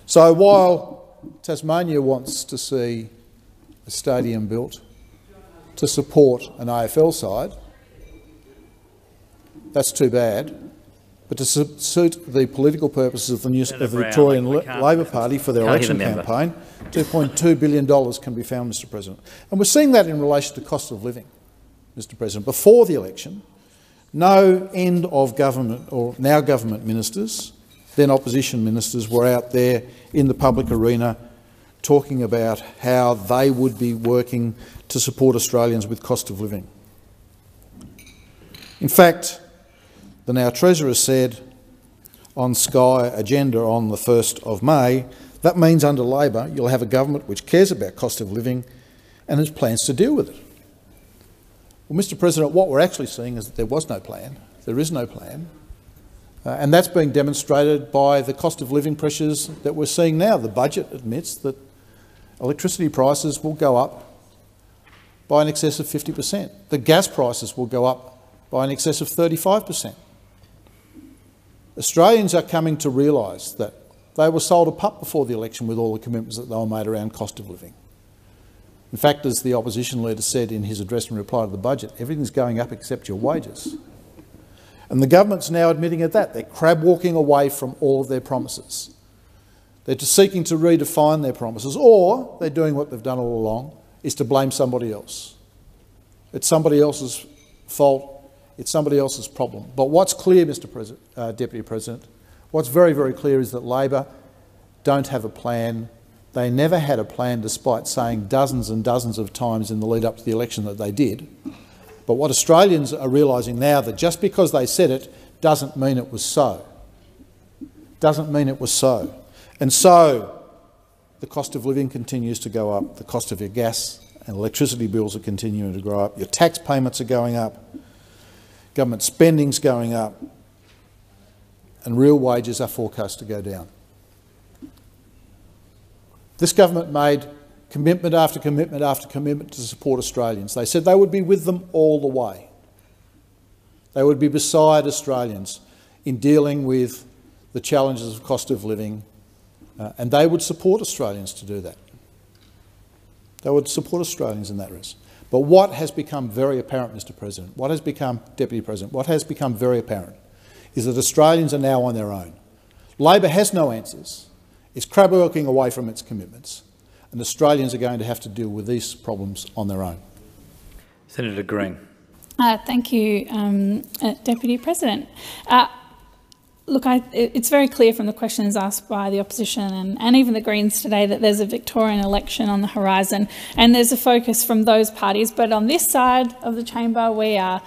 Speaker 20: So while Tasmania wants to see a stadium built to support an AFL side, that's too bad. But to suit the political purposes of the, New, of the Victorian Labor Party for their election campaign, $2.2 billion can be found, Mr President. And we're seeing that in relation to cost of living, Mr President. Before the election, no end of government or now government ministers, then opposition ministers, were out there in the public arena talking about how they would be working to support Australians with cost of living. In fact, the now Treasurer said on Sky Agenda on the 1st of May, that means under Labor you'll have a government which cares about cost of living and has plans to deal with it. Well, Mr President, what we're actually seeing is that there was no plan. There is no plan. Uh, and that's being demonstrated by the cost of living pressures that we're seeing now. The budget admits that electricity prices will go up by an excess of 50%. The gas prices will go up by an excess of 35%. Australians are coming to realise that they were sold a pup before the election with all the commitments that they were made around cost of living. In fact, as the opposition leader said in his address in reply to the budget, everything's going up except your wages. And the government's now admitting at that. They're crab walking away from all of their promises. They're just seeking to redefine their promises, or they're doing what they've done all along, is to blame somebody else. It's somebody else's fault it's somebody else's problem. But what's clear, Mr President, uh, Deputy President, what's very, very clear is that Labor don't have a plan. They never had a plan despite saying dozens and dozens of times in the lead up to the election that they did. But what Australians are realising now that just because they said it doesn't mean it was so. Doesn't mean it was so. And so the cost of living continues to go up, the cost of your gas and electricity bills are continuing to grow up, your tax payments are going up, Government spending's going up and real wages are forecast to go down. This government made commitment after commitment after commitment to support Australians. They said they would be with them all the way. They would be beside Australians in dealing with the challenges of cost of living, uh, and they would support Australians to do that. They would support Australians in that risk. But what has become very apparent, Mr President, what has become, Deputy President, what has become very apparent is that Australians are now on their own. Labor has no answers. It's crab walking away from its commitments. And Australians are going to have to deal with these problems on their own.
Speaker 19: Senator Green.
Speaker 16: Uh, thank you, um, uh, Deputy President. Uh, Look, I, it's very clear from the questions asked by the opposition and, and even the Greens today that there's a Victorian election on the horizon and there's a focus from those parties. But on this side of the chamber, we are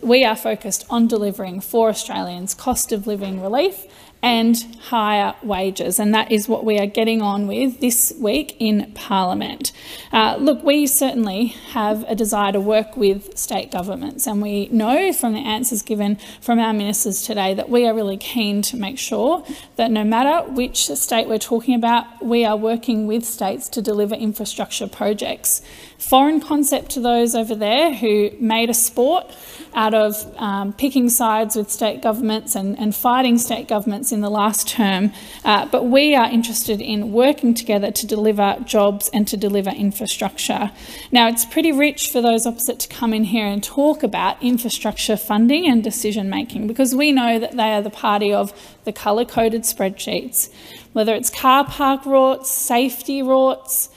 Speaker 16: we are focused on delivering for Australians cost of living relief and higher wages, and that is what we are getting on with this week in Parliament. Uh, look, we certainly have a desire to work with state governments, and we know from the answers given from our ministers today that we are really keen to make sure that no matter which state we're talking about, we are working with states to deliver infrastructure projects. Foreign concept to those over there who made a sport out of um, picking sides with state governments and, and fighting state governments in the last term, uh, but we are interested in working together to deliver jobs and to deliver infrastructure. Now, it's pretty rich for those opposite to come in here and talk about infrastructure funding and decision making because we know that they are the party of the colour coded spreadsheets. Whether it's car park rorts, safety rorts,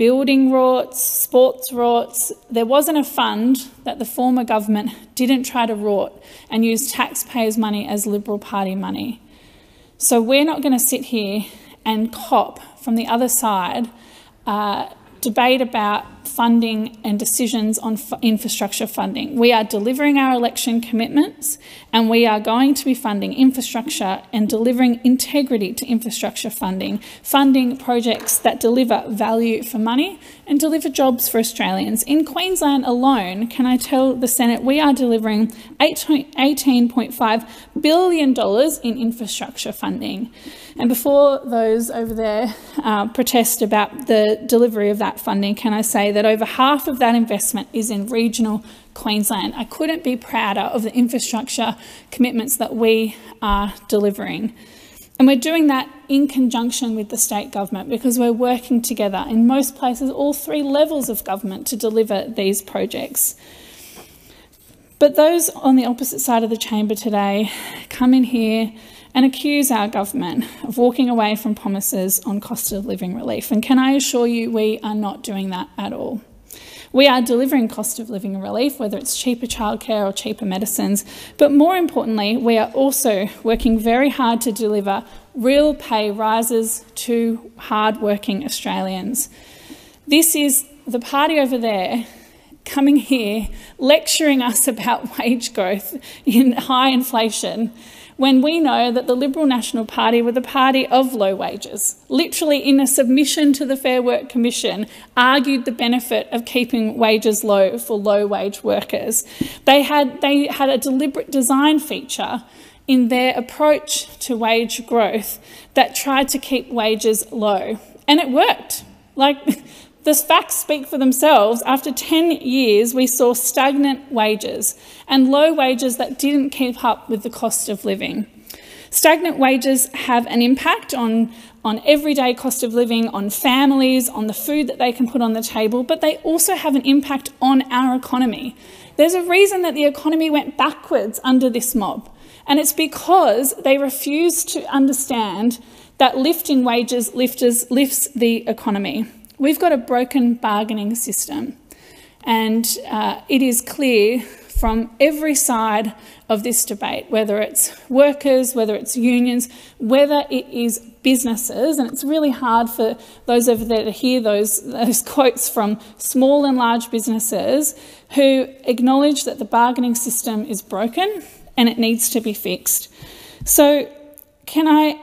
Speaker 16: building rorts, sports rorts. There wasn't a fund that the former government didn't try to rort and use taxpayers' money as Liberal Party money. So we're not going to sit here and cop from the other side uh, debate about funding and decisions on infrastructure funding. We are delivering our election commitments and we are going to be funding infrastructure and delivering integrity to infrastructure funding, funding projects that deliver value for money and deliver jobs for Australians. In Queensland alone, can I tell the Senate, we are delivering $18.5 billion in infrastructure funding. And before those over there uh, protest about the delivery of that funding, can I that over half of that investment is in regional Queensland. I couldn't be prouder of the infrastructure commitments that we are delivering. And we're doing that in conjunction with the state government because we're working together in most places, all three levels of government, to deliver these projects. But those on the opposite side of the chamber today come in here and accuse our government of walking away from promises on cost of living relief. And can I assure you, we are not doing that at all. We are delivering cost of living relief, whether it's cheaper childcare or cheaper medicines, but more importantly, we are also working very hard to deliver real pay rises to hard-working Australians. This is the party over there coming here lecturing us about wage growth in high inflation when we know that the Liberal National Party were the party of low wages, literally in a submission to the Fair Work Commission, argued the benefit of keeping wages low for low wage workers. They had, they had a deliberate design feature in their approach to wage growth that tried to keep wages low. And it worked. Like, the facts speak for themselves. After 10 years, we saw stagnant wages and low wages that didn't keep up with the cost of living. Stagnant wages have an impact on, on everyday cost of living, on families, on the food that they can put on the table, but they also have an impact on our economy. There's a reason that the economy went backwards under this mob, and it's because they refused to understand that lifting wages lifts, lifts the economy. We've got a broken bargaining system, and uh, it is clear from every side of this debate, whether it's workers, whether it's unions, whether it is businesses, and it's really hard for those over there to hear those, those quotes from small and large businesses who acknowledge that the bargaining system is broken and it needs to be fixed. So, can I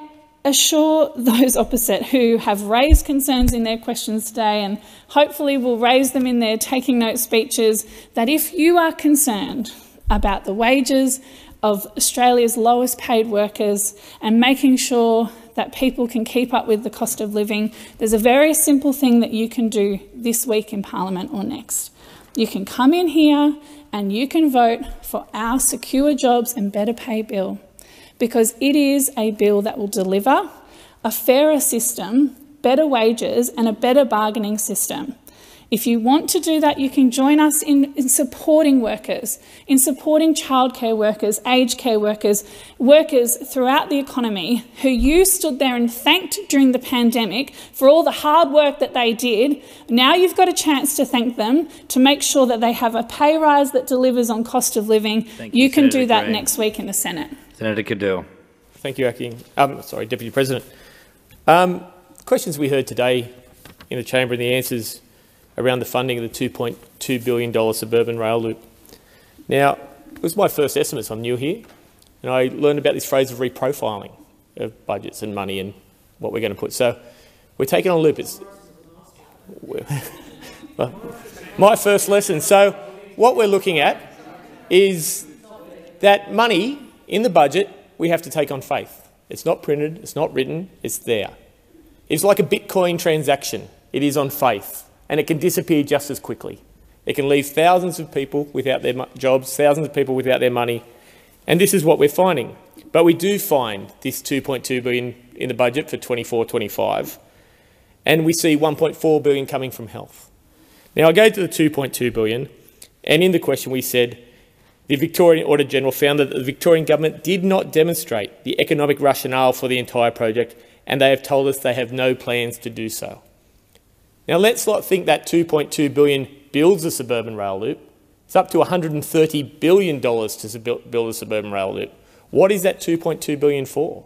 Speaker 16: assure those opposite who have raised concerns in their questions today and hopefully will raise them in their taking note speeches that if you are concerned about the wages of Australia's lowest paid workers and making sure that people can keep up with the cost of living, there's a very simple thing that you can do this week in Parliament or next. You can come in here and you can vote for our secure jobs and better pay bill because it is a bill that will deliver a fairer system, better wages, and a better bargaining system. If you want to do that, you can join us in, in, supporting workers, in supporting childcare workers, aged care workers, workers throughout the economy who you stood there and thanked during the pandemic for all the hard work that they did. Now you've got a chance to thank them to make sure that they have a pay rise that delivers on cost of living.
Speaker 21: Thank
Speaker 16: you,
Speaker 21: you
Speaker 16: can
Speaker 21: Senator
Speaker 16: do that next week in the Senate.
Speaker 21: Senator Cadell.
Speaker 22: Thank you, Acting. Um, sorry, Deputy President. Um, questions we heard today in the chamber and the answers around the funding of the $2.2 billion suburban rail loop. Now, it was my first estimates. I'm new here, and I learned about this phrase of reprofiling of budgets and money and what we're going to put. So we're taking on a loop. It's my first lesson. So what we're looking at is that money in the budget we have to take on faith. It's not printed, it's not written, it's there. It's like a Bitcoin transaction. It is on faith, and it can disappear just as quickly. It can leave thousands of people without their jobs, thousands of people without their money, and this is what we're finding. But we do find this 2.2 billion in the budget for 24-25, and we see 1.4 billion coming from health. Now I go to the 2.2 billion, and in the question we said the Victorian Auditor General found that the Victorian Government did not demonstrate the economic rationale for the entire project, and they have told us they have no plans to do so. Now let's not think that 2.2 billion builds a suburban rail loop. It's up to $130 billion to build a suburban rail loop. What is that 2.2 billion for?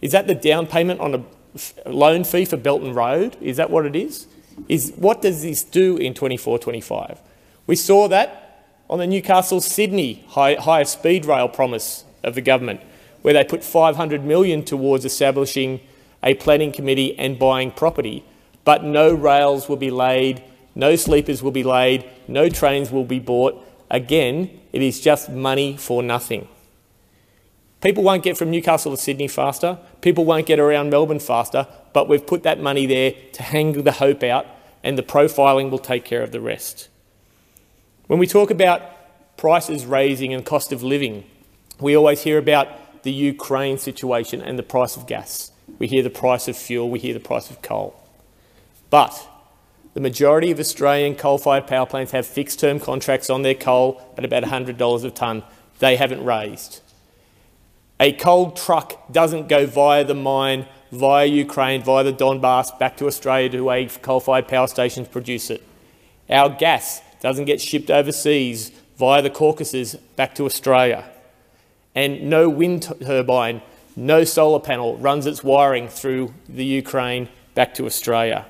Speaker 22: Is that the down payment on a loan fee for Belton Road? Is that what it is? Is what does this do in 24-25? We saw that on the Newcastle-Sydney high, higher speed rail promise of the government, where they put 500 million towards establishing a planning committee and buying property, but no rails will be laid, no sleepers will be laid, no trains will be bought. Again, it is just money for nothing. People won't get from Newcastle to Sydney faster, people won't get around Melbourne faster, but we've put that money there to hang the hope out and the profiling will take care of the rest. When we talk about prices raising and cost of living, we always hear about the Ukraine situation and the price of gas. We hear the price of fuel, we hear the price of coal. But the majority of Australian coal-fired power plants have fixed-term contracts on their coal at about $100 a tonne. They haven't raised. A coal truck doesn't go via the mine, via Ukraine, via the Donbass, back to Australia to a coal-fired power station to produce it. Our gas doesn't get shipped overseas via the Caucasus back to Australia. And no wind turbine, no solar panel runs its wiring through the Ukraine back to Australia.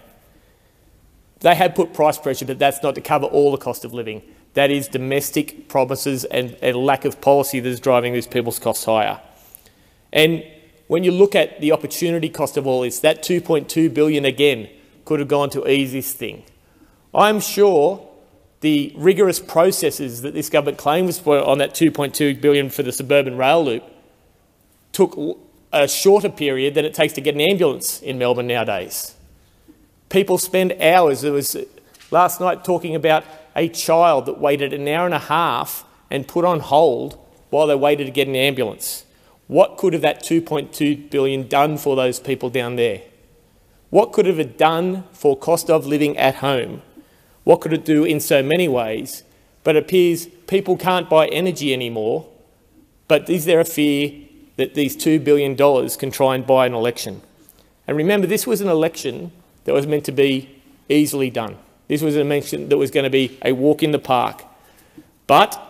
Speaker 22: They have put price pressure, but that's not to cover all the cost of living. That is domestic promises and a lack of policy that is driving these people's costs higher. And when you look at the opportunity cost of all this, that 2.2 billion again could have gone to ease this thing. I'm sure the rigorous processes that this government claims were on that 2.2 billion for the suburban rail loop took a shorter period than it takes to get an ambulance in Melbourne nowadays. People spend hours. There was last night talking about a child that waited an hour and a half and put on hold while they waited to get an ambulance. What could have that 2.2 billion done for those people down there? What could have it done for cost of living at home? What could it do in so many ways? But it appears people can't buy energy anymore. But is there a fear that these $2 billion can try and buy an election? And remember, this was an election that was meant to be easily done. This was an election that was going to be a walk in the park. But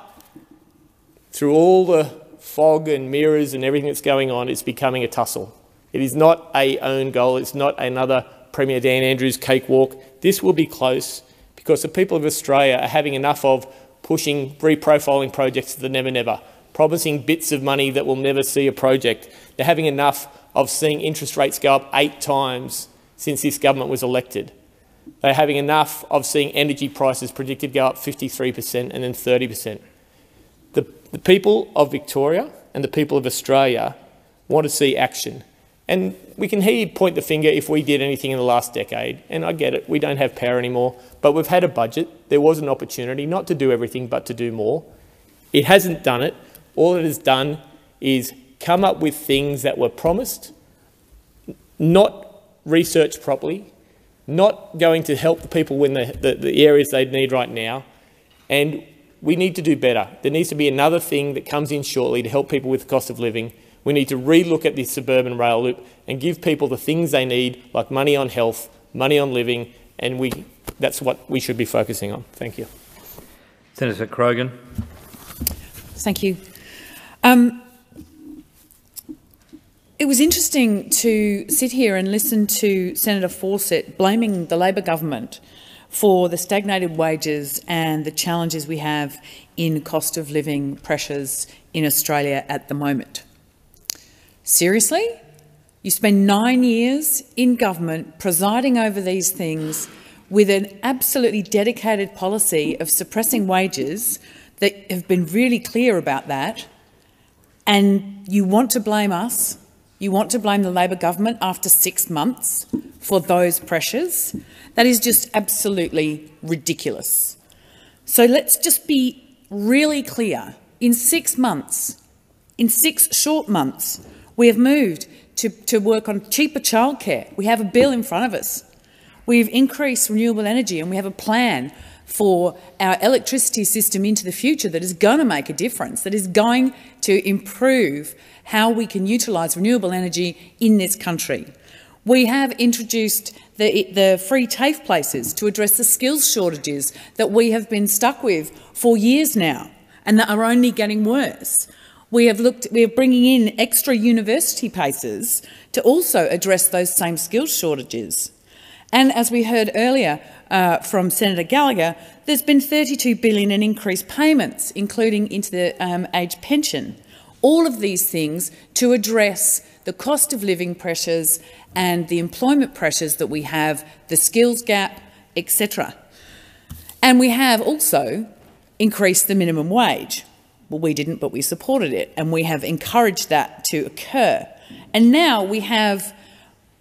Speaker 22: through all the fog and mirrors and everything that's going on, it's becoming a tussle. It is not a own goal. It's not another Premier Dan Andrews cakewalk. This will be close because the people of Australia are having enough of pushing reprofiling projects to the never never, promising bits of money that will never see a project. They're having enough of seeing interest rates go up eight times since this government was elected. They're having enough of seeing energy prices predicted go up 53% and then 30%. The, the people of Victoria and the people of Australia want to see action. And we can you point the finger if we did anything in the last decade, and I get it, we don't have power anymore, but we've had a budget. There was an opportunity not to do everything, but to do more. It hasn't done it. All it has done is come up with things that were promised, not researched properly, not going to help the people in the, the, the areas they need right now, and we need to do better. There needs to be another thing that comes in shortly to help people with the cost of living, we need to relook at this suburban rail loop and give people the things they need, like money on health, money on living, and we, that's what we should be focusing on. Thank you.
Speaker 19: Senator Croghan.
Speaker 23: Thank you. Um, it was interesting to sit here and listen to Senator Fawcett blaming the Labor government for the stagnated wages and the challenges we have in cost of living pressures in Australia at the moment. Seriously? You spend nine years in government presiding over these things with an absolutely dedicated policy of suppressing wages that have been really clear about that, and you want to blame us, you want to blame the Labor government after six months for those pressures. That is just absolutely ridiculous. So let's just be really clear. In six months, in six short months, we have moved to, to work on cheaper childcare. We have a bill in front of us. We've increased renewable energy and we have a plan for our electricity system into the future that is going to make a difference, that is going to improve how we can utilise renewable energy in this country. We have introduced the, the free TAFE places to address the skills shortages that we have been stuck with for years now and that are only getting worse. We have looked, we are bringing in extra university places to also address those same skills shortages. And as we heard earlier uh, from Senator Gallagher, there's been 32 billion in increased payments, including into the um, age pension. All of these things to address the cost of living pressures and the employment pressures that we have, the skills gap, etc. And we have also increased the minimum wage. Well, we didn't, but we supported it, and we have encouraged that to occur. And now we have,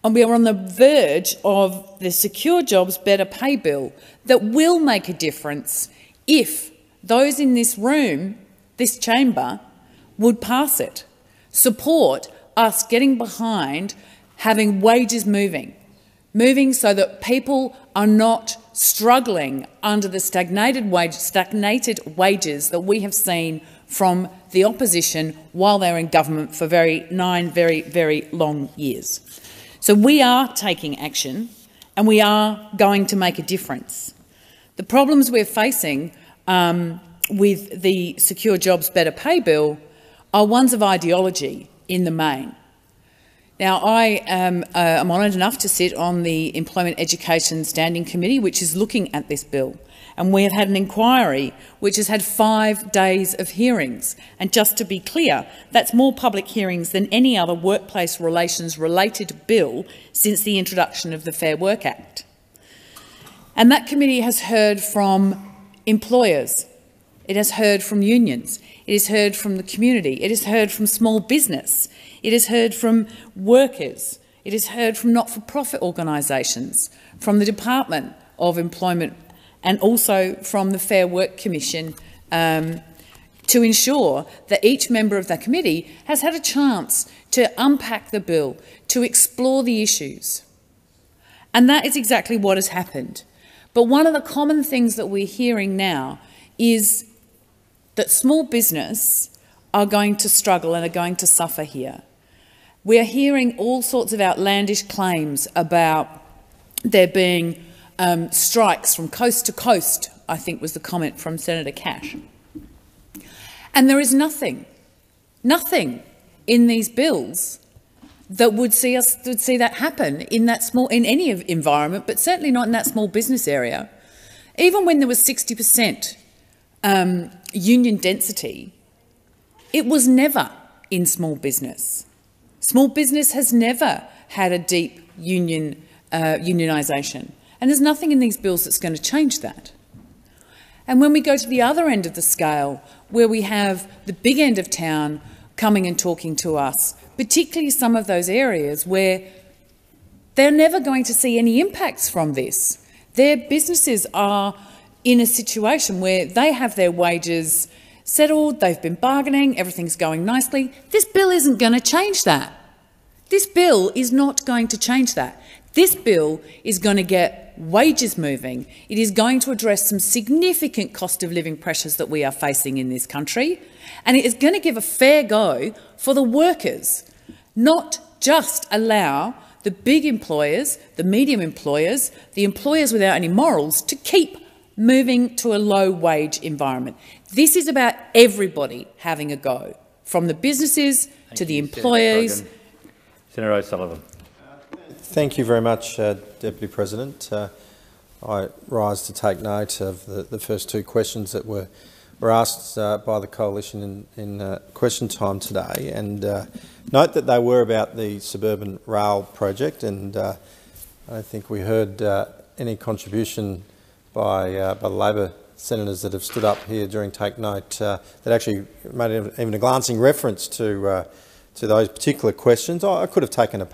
Speaker 23: and we are on the verge of the Secure Jobs Better Pay Bill that will make a difference if those in this room, this chamber, would pass it. Support us getting behind having wages moving, moving so that people are not struggling under the stagnated, wage, stagnated wages that we have seen from the opposition while they were in government for very nine very, very long years. So we are taking action and we are going to make a difference. The problems we're facing um, with the Secure Jobs Better Pay Bill are ones of ideology in the main. Now, I am uh, am honoured enough to sit on the Employment Education Standing Committee, which is looking at this bill. And we have had an inquiry which has had five days of hearings. And just to be clear, that's more public hearings than any other workplace relations related bill since the introduction of the Fair Work Act. And that committee has heard from employers, it has heard from unions, it has heard from the community, it has heard from small business, it has heard from workers. It has heard from not-for-profit organisations, from the Department of Employment and also from the Fair Work Commission um, to ensure that each member of the committee has had a chance to unpack the bill, to explore the issues. And that is exactly what has happened. But one of the common things that we're hearing now is that small business are going to struggle and are going to suffer here. We're hearing all sorts of outlandish claims about there being um, strikes from coast to coast, I think was the comment from Senator Cash. And there is nothing, nothing in these bills that would see us would see that happen in that small in any environment, but certainly not in that small business area. Even when there was 60% um, union density, it was never in small business. Small business has never had a deep union uh, unionisation, and there's nothing in these bills that's going to change that. And when we go to the other end of the scale, where we have the big end of town coming and talking to us, particularly some of those areas where they're never going to see any impacts from this. Their businesses are in a situation where they have their wages settled, they've been bargaining, everything's going nicely. This bill isn't going to change that. This bill is not going to change that. This bill is going to get wages moving. It is going to address some significant cost of living pressures that we are facing in this country. And it is going to give a fair go for the workers, not just allow the big employers, the medium employers, the employers without any morals to keep moving to a low wage environment. This is about everybody having a go, from the businesses Thank to the employers.
Speaker 24: Senator, Senator O'Sullivan.
Speaker 21: Thank you very much, uh, Deputy President. Uh,
Speaker 24: I rise to take note of the, the first two questions that were, were asked uh, by the Coalition in, in uh, question time today and uh, note that they were about the suburban rail project and uh, I don't think we heard any contribution by, by the Labor senators that have stood up here during Take Note that actually made even a glancing reference to to those particular questions. I could have taken a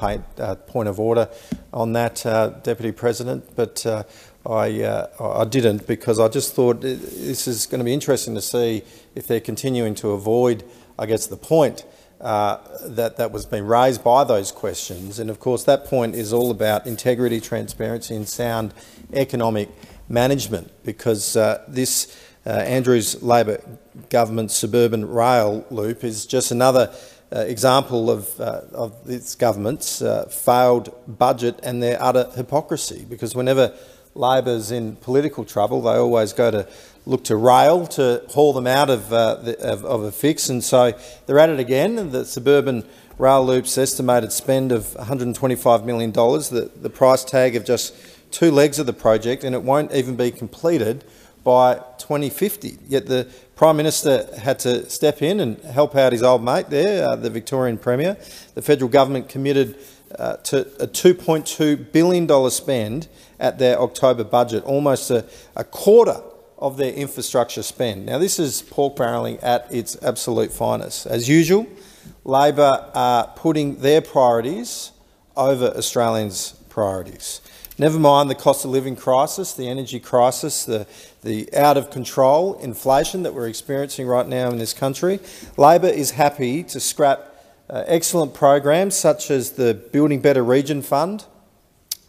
Speaker 24: point of order on that, uh, Deputy President, but uh, I, uh, I didn't because I just thought this is going to be interesting to see if they're continuing to avoid, I guess, the point uh, that, that was being raised by those questions. And of course, that point is all about integrity, transparency, and sound economic management because uh, this uh, Andrews Labor government suburban rail loop is just another uh, example of, uh, of this government's uh, failed budget and their utter hypocrisy because whenever Labor's in political trouble, they always go to look to rail to haul them out of, uh, the, of, of, a fix. And so they're at it again. The suburban rail loop's estimated spend of $125 million, the, the price tag of just two legs of the project, and it won't even be completed by 2050. Yet the Prime Minister had to step in and help out his old mate there, uh, the Victorian Premier. The federal government committed uh, to a $2.2 billion spend at their October budget, almost a, a quarter of their infrastructure spend. Now, this is pork barrelling at its absolute finest. As usual, Labor are putting their priorities over Australians' priorities. Never mind the cost of living crisis, the energy crisis, the, the out of control inflation that we're experiencing right now in this country. Labor is happy to scrap uh, excellent programs such as the Building Better Region Fund,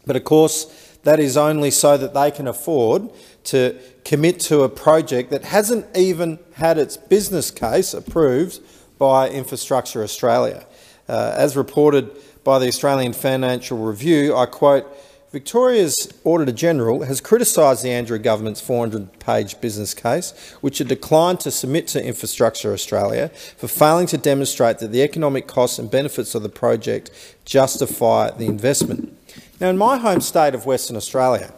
Speaker 24: but of course that is only so that they can afford to commit to a project that hasn't even had its business case approved by Infrastructure Australia. Uh, as reported by the Australian Financial Review, I quote, Victoria's Auditor General has criticised the Andrews government's 400-page business case, which it declined to submit to Infrastructure Australia for failing to demonstrate that the economic costs and benefits of the project justify the investment. Now, in my home state of Western Australia,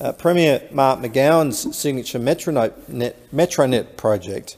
Speaker 24: uh, Premier Mark McGowan's signature Metronet, Metronet project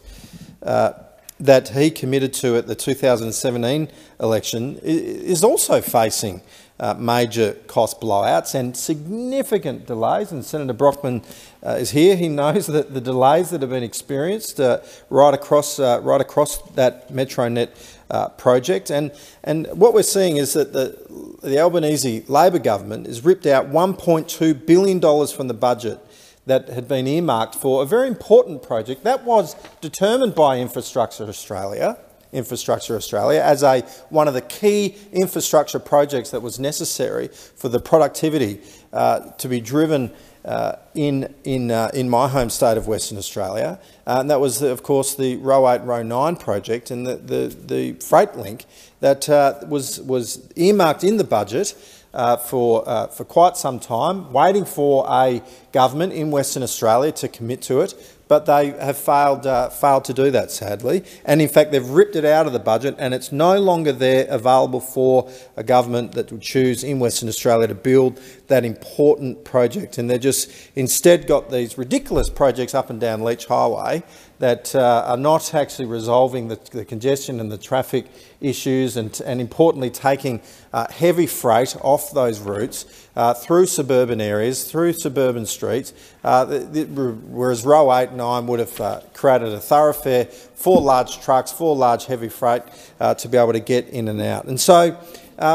Speaker 24: uh, that he committed to at the 2017 election is also facing uh, major cost blowouts and significant delays. And Senator Brockman uh, is here. He knows that the delays that have been experienced uh, right across uh, right across that Metronet uh, project. And, and what we're seeing is that the, the Albanese Labor government has ripped out $1.2 billion from the budget that had been earmarked for a very important project that was determined by Infrastructure Australia, Infrastructure Australia as a, one of the key infrastructure projects that was necessary for the productivity uh, to be driven uh, in, in, uh, in my home state of Western Australia. Uh, and that was, of course, the Roe 8, Roe 9 project and the, the, the freight link that uh, was, was earmarked in the budget uh, for, uh, for quite some time, waiting for a government in Western Australia to commit to it but they have failed, uh, failed to do that, sadly. And in fact, they've ripped it out of the budget and it's no longer there available for a government that would choose in Western Australia to build that important project. And they've just instead got these ridiculous projects up and down Leach Highway that uh, are not actually resolving the, the, congestion and the traffic issues and, and importantly taking uh, heavy freight off those routes uh, through suburban areas, through suburban streets, uh, the, the, whereas Roe 8 and 9 would have uh, created a thoroughfare for large trucks, for large heavy freight uh, to be able to get in and out. And so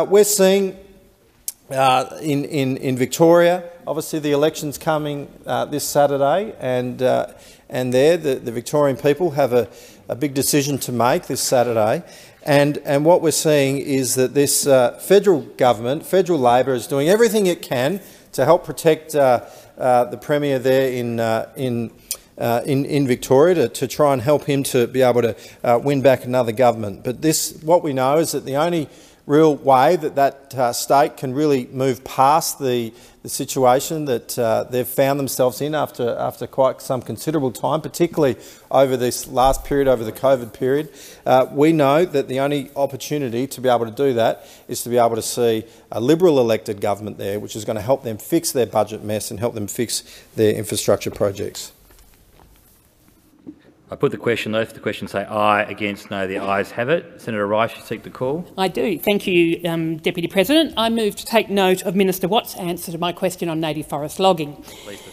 Speaker 24: we're seeing in, in, in Victoria, obviously the election's coming this Saturday and and there the, the Victorian people have a, a big decision to make this Saturday. And, and what we're seeing is that this uh, federal government, federal Labor, is doing everything it can to help protect uh, uh, the Premier there in, uh, in, uh, in, in Victoria to, to try and help him to be able to uh, win back another government. But this, what we know is that the only real way that that uh, state can really move past the, the situation that uh, they've found themselves in after, after quite some considerable time, particularly over this last period, over the COVID period. Uh, we know that the only opportunity to be able to do that is to be able to see a Liberal elected government there, which is going to help them fix their budget mess and help them fix their infrastructure projects.
Speaker 19: I put the question. Those for the question say aye. Against no. The ayes have it. Senator Rice, you seek the call.
Speaker 11: I do. Thank you, um, Deputy President. I move to take note of Minister Watt's answer to my question on native forest logging.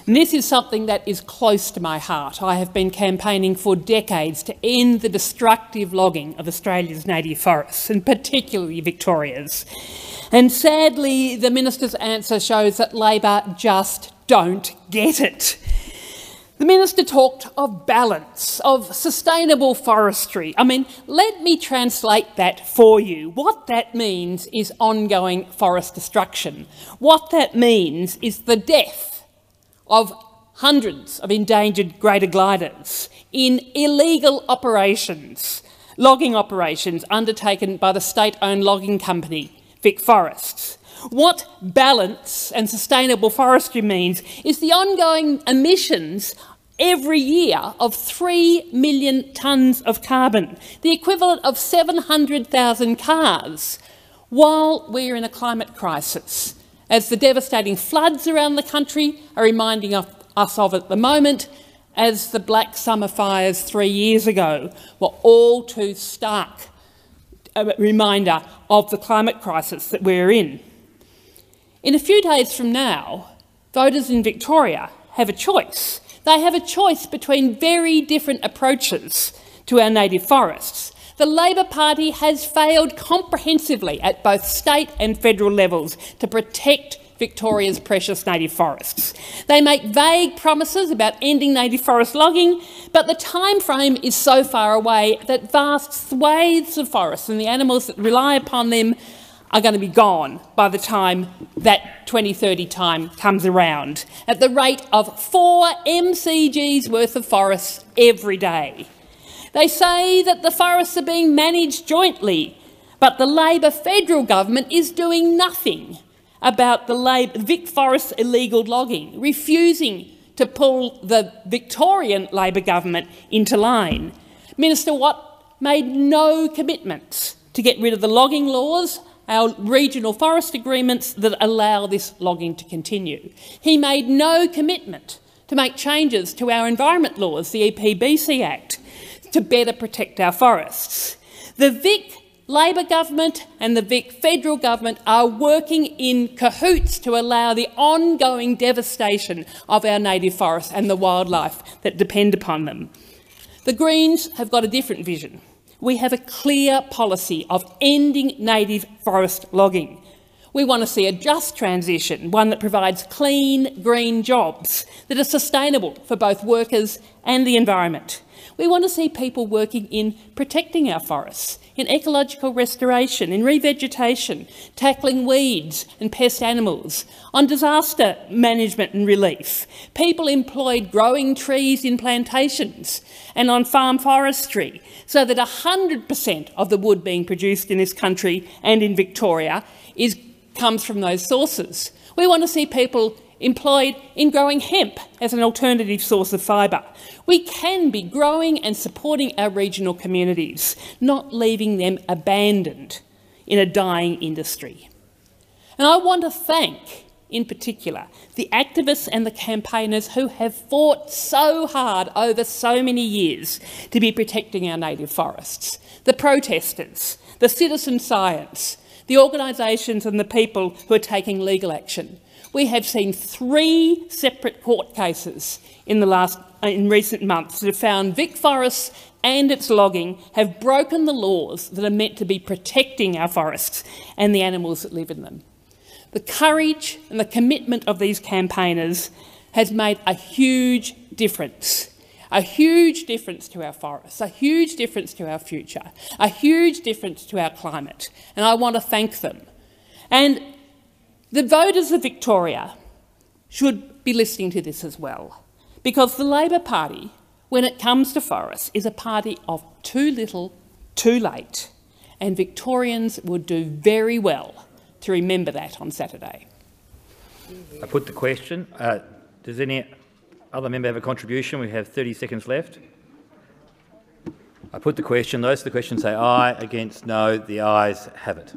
Speaker 11: This is something that is close to my heart. I have been campaigning for decades to end the destructive logging of Australia's native forests, and particularly Victoria's. And sadly, the minister's answer shows that Labor just don't get it. The minister talked of balance, of sustainable forestry. I mean, let me translate that for you. What that means is ongoing forest destruction. What that means is the death of hundreds of endangered greater gliders in illegal operations, logging operations undertaken by the state-owned logging company, VicForests. What balance and sustainable forestry means is the ongoing emissions every year of 3 million tonnes of carbon, the equivalent of 700,000 cars, while we're in a climate crisis, as the devastating floods around the country are reminding us of at the moment, as the Black Summer fires three years ago were all too stark a reminder of the climate crisis that we're in. In a few days from now, voters in Victoria have a choice. They have a choice between very different approaches to our native forests. The Labor Party has failed comprehensively at both state and federal levels to protect Victoria's precious native forests. They make vague promises about ending native forest logging, but the time frame is so far away that vast swathes of forests and the animals that rely upon them are going to be gone by the time that 2030 time comes around, at the rate of four MCGs worth of forests every day. They say that the forests are being managed jointly, but the Labor federal government is doing nothing about the Labor, Vic Forest illegal logging, refusing to pull the Victorian Labor government into line. Minister Watt made no commitments to get rid of the logging laws our regional forest agreements that allow this logging to continue. He made no commitment to make changes to our environment laws, the EPBC Act, to better protect our forests. The Vic Labor government and the Vic federal government are working in cahoots to allow the ongoing devastation of our native forests and the wildlife that depend upon them. The Greens have got a different vision we have a clear policy of ending native forest logging. We want to see a just transition, one that provides clean, green jobs that are sustainable for both workers and the environment. We want to see people working in protecting our forests, in ecological restoration, in revegetation, tackling weeds and pest animals, on disaster management and relief, people employed growing trees in plantations and on farm forestry, so that 100% of the wood being produced in this country and in Victoria is, comes from those sources. We want to see people employed in growing hemp as an alternative source of fibre. We can be growing and supporting our regional communities, not leaving them abandoned in a dying industry. And I want to thank, in particular, the activists and the campaigners who have fought so hard over so many years to be protecting our native forests. The protesters, the citizen science, the organisations and the people who are taking legal action we have seen three separate court cases in the last uh, in recent months that have found VicForests and its logging have broken the laws that are meant to be protecting our forests and the animals that live in them. The courage and the commitment of these campaigners has made a huge difference. A huge difference to our forests, a huge difference to our future, a huge difference to our climate. And I want to thank them. And the voters of Victoria should be listening to this as well, because the Labor Party, when it comes to forests, is a party of too little, too late. and Victorians would do very well to remember that on Saturday.
Speaker 19: I put the question. Uh, does any other member have a contribution. We have 30 seconds left. I put the question. Those the question say aye. Against no. The ayes have it.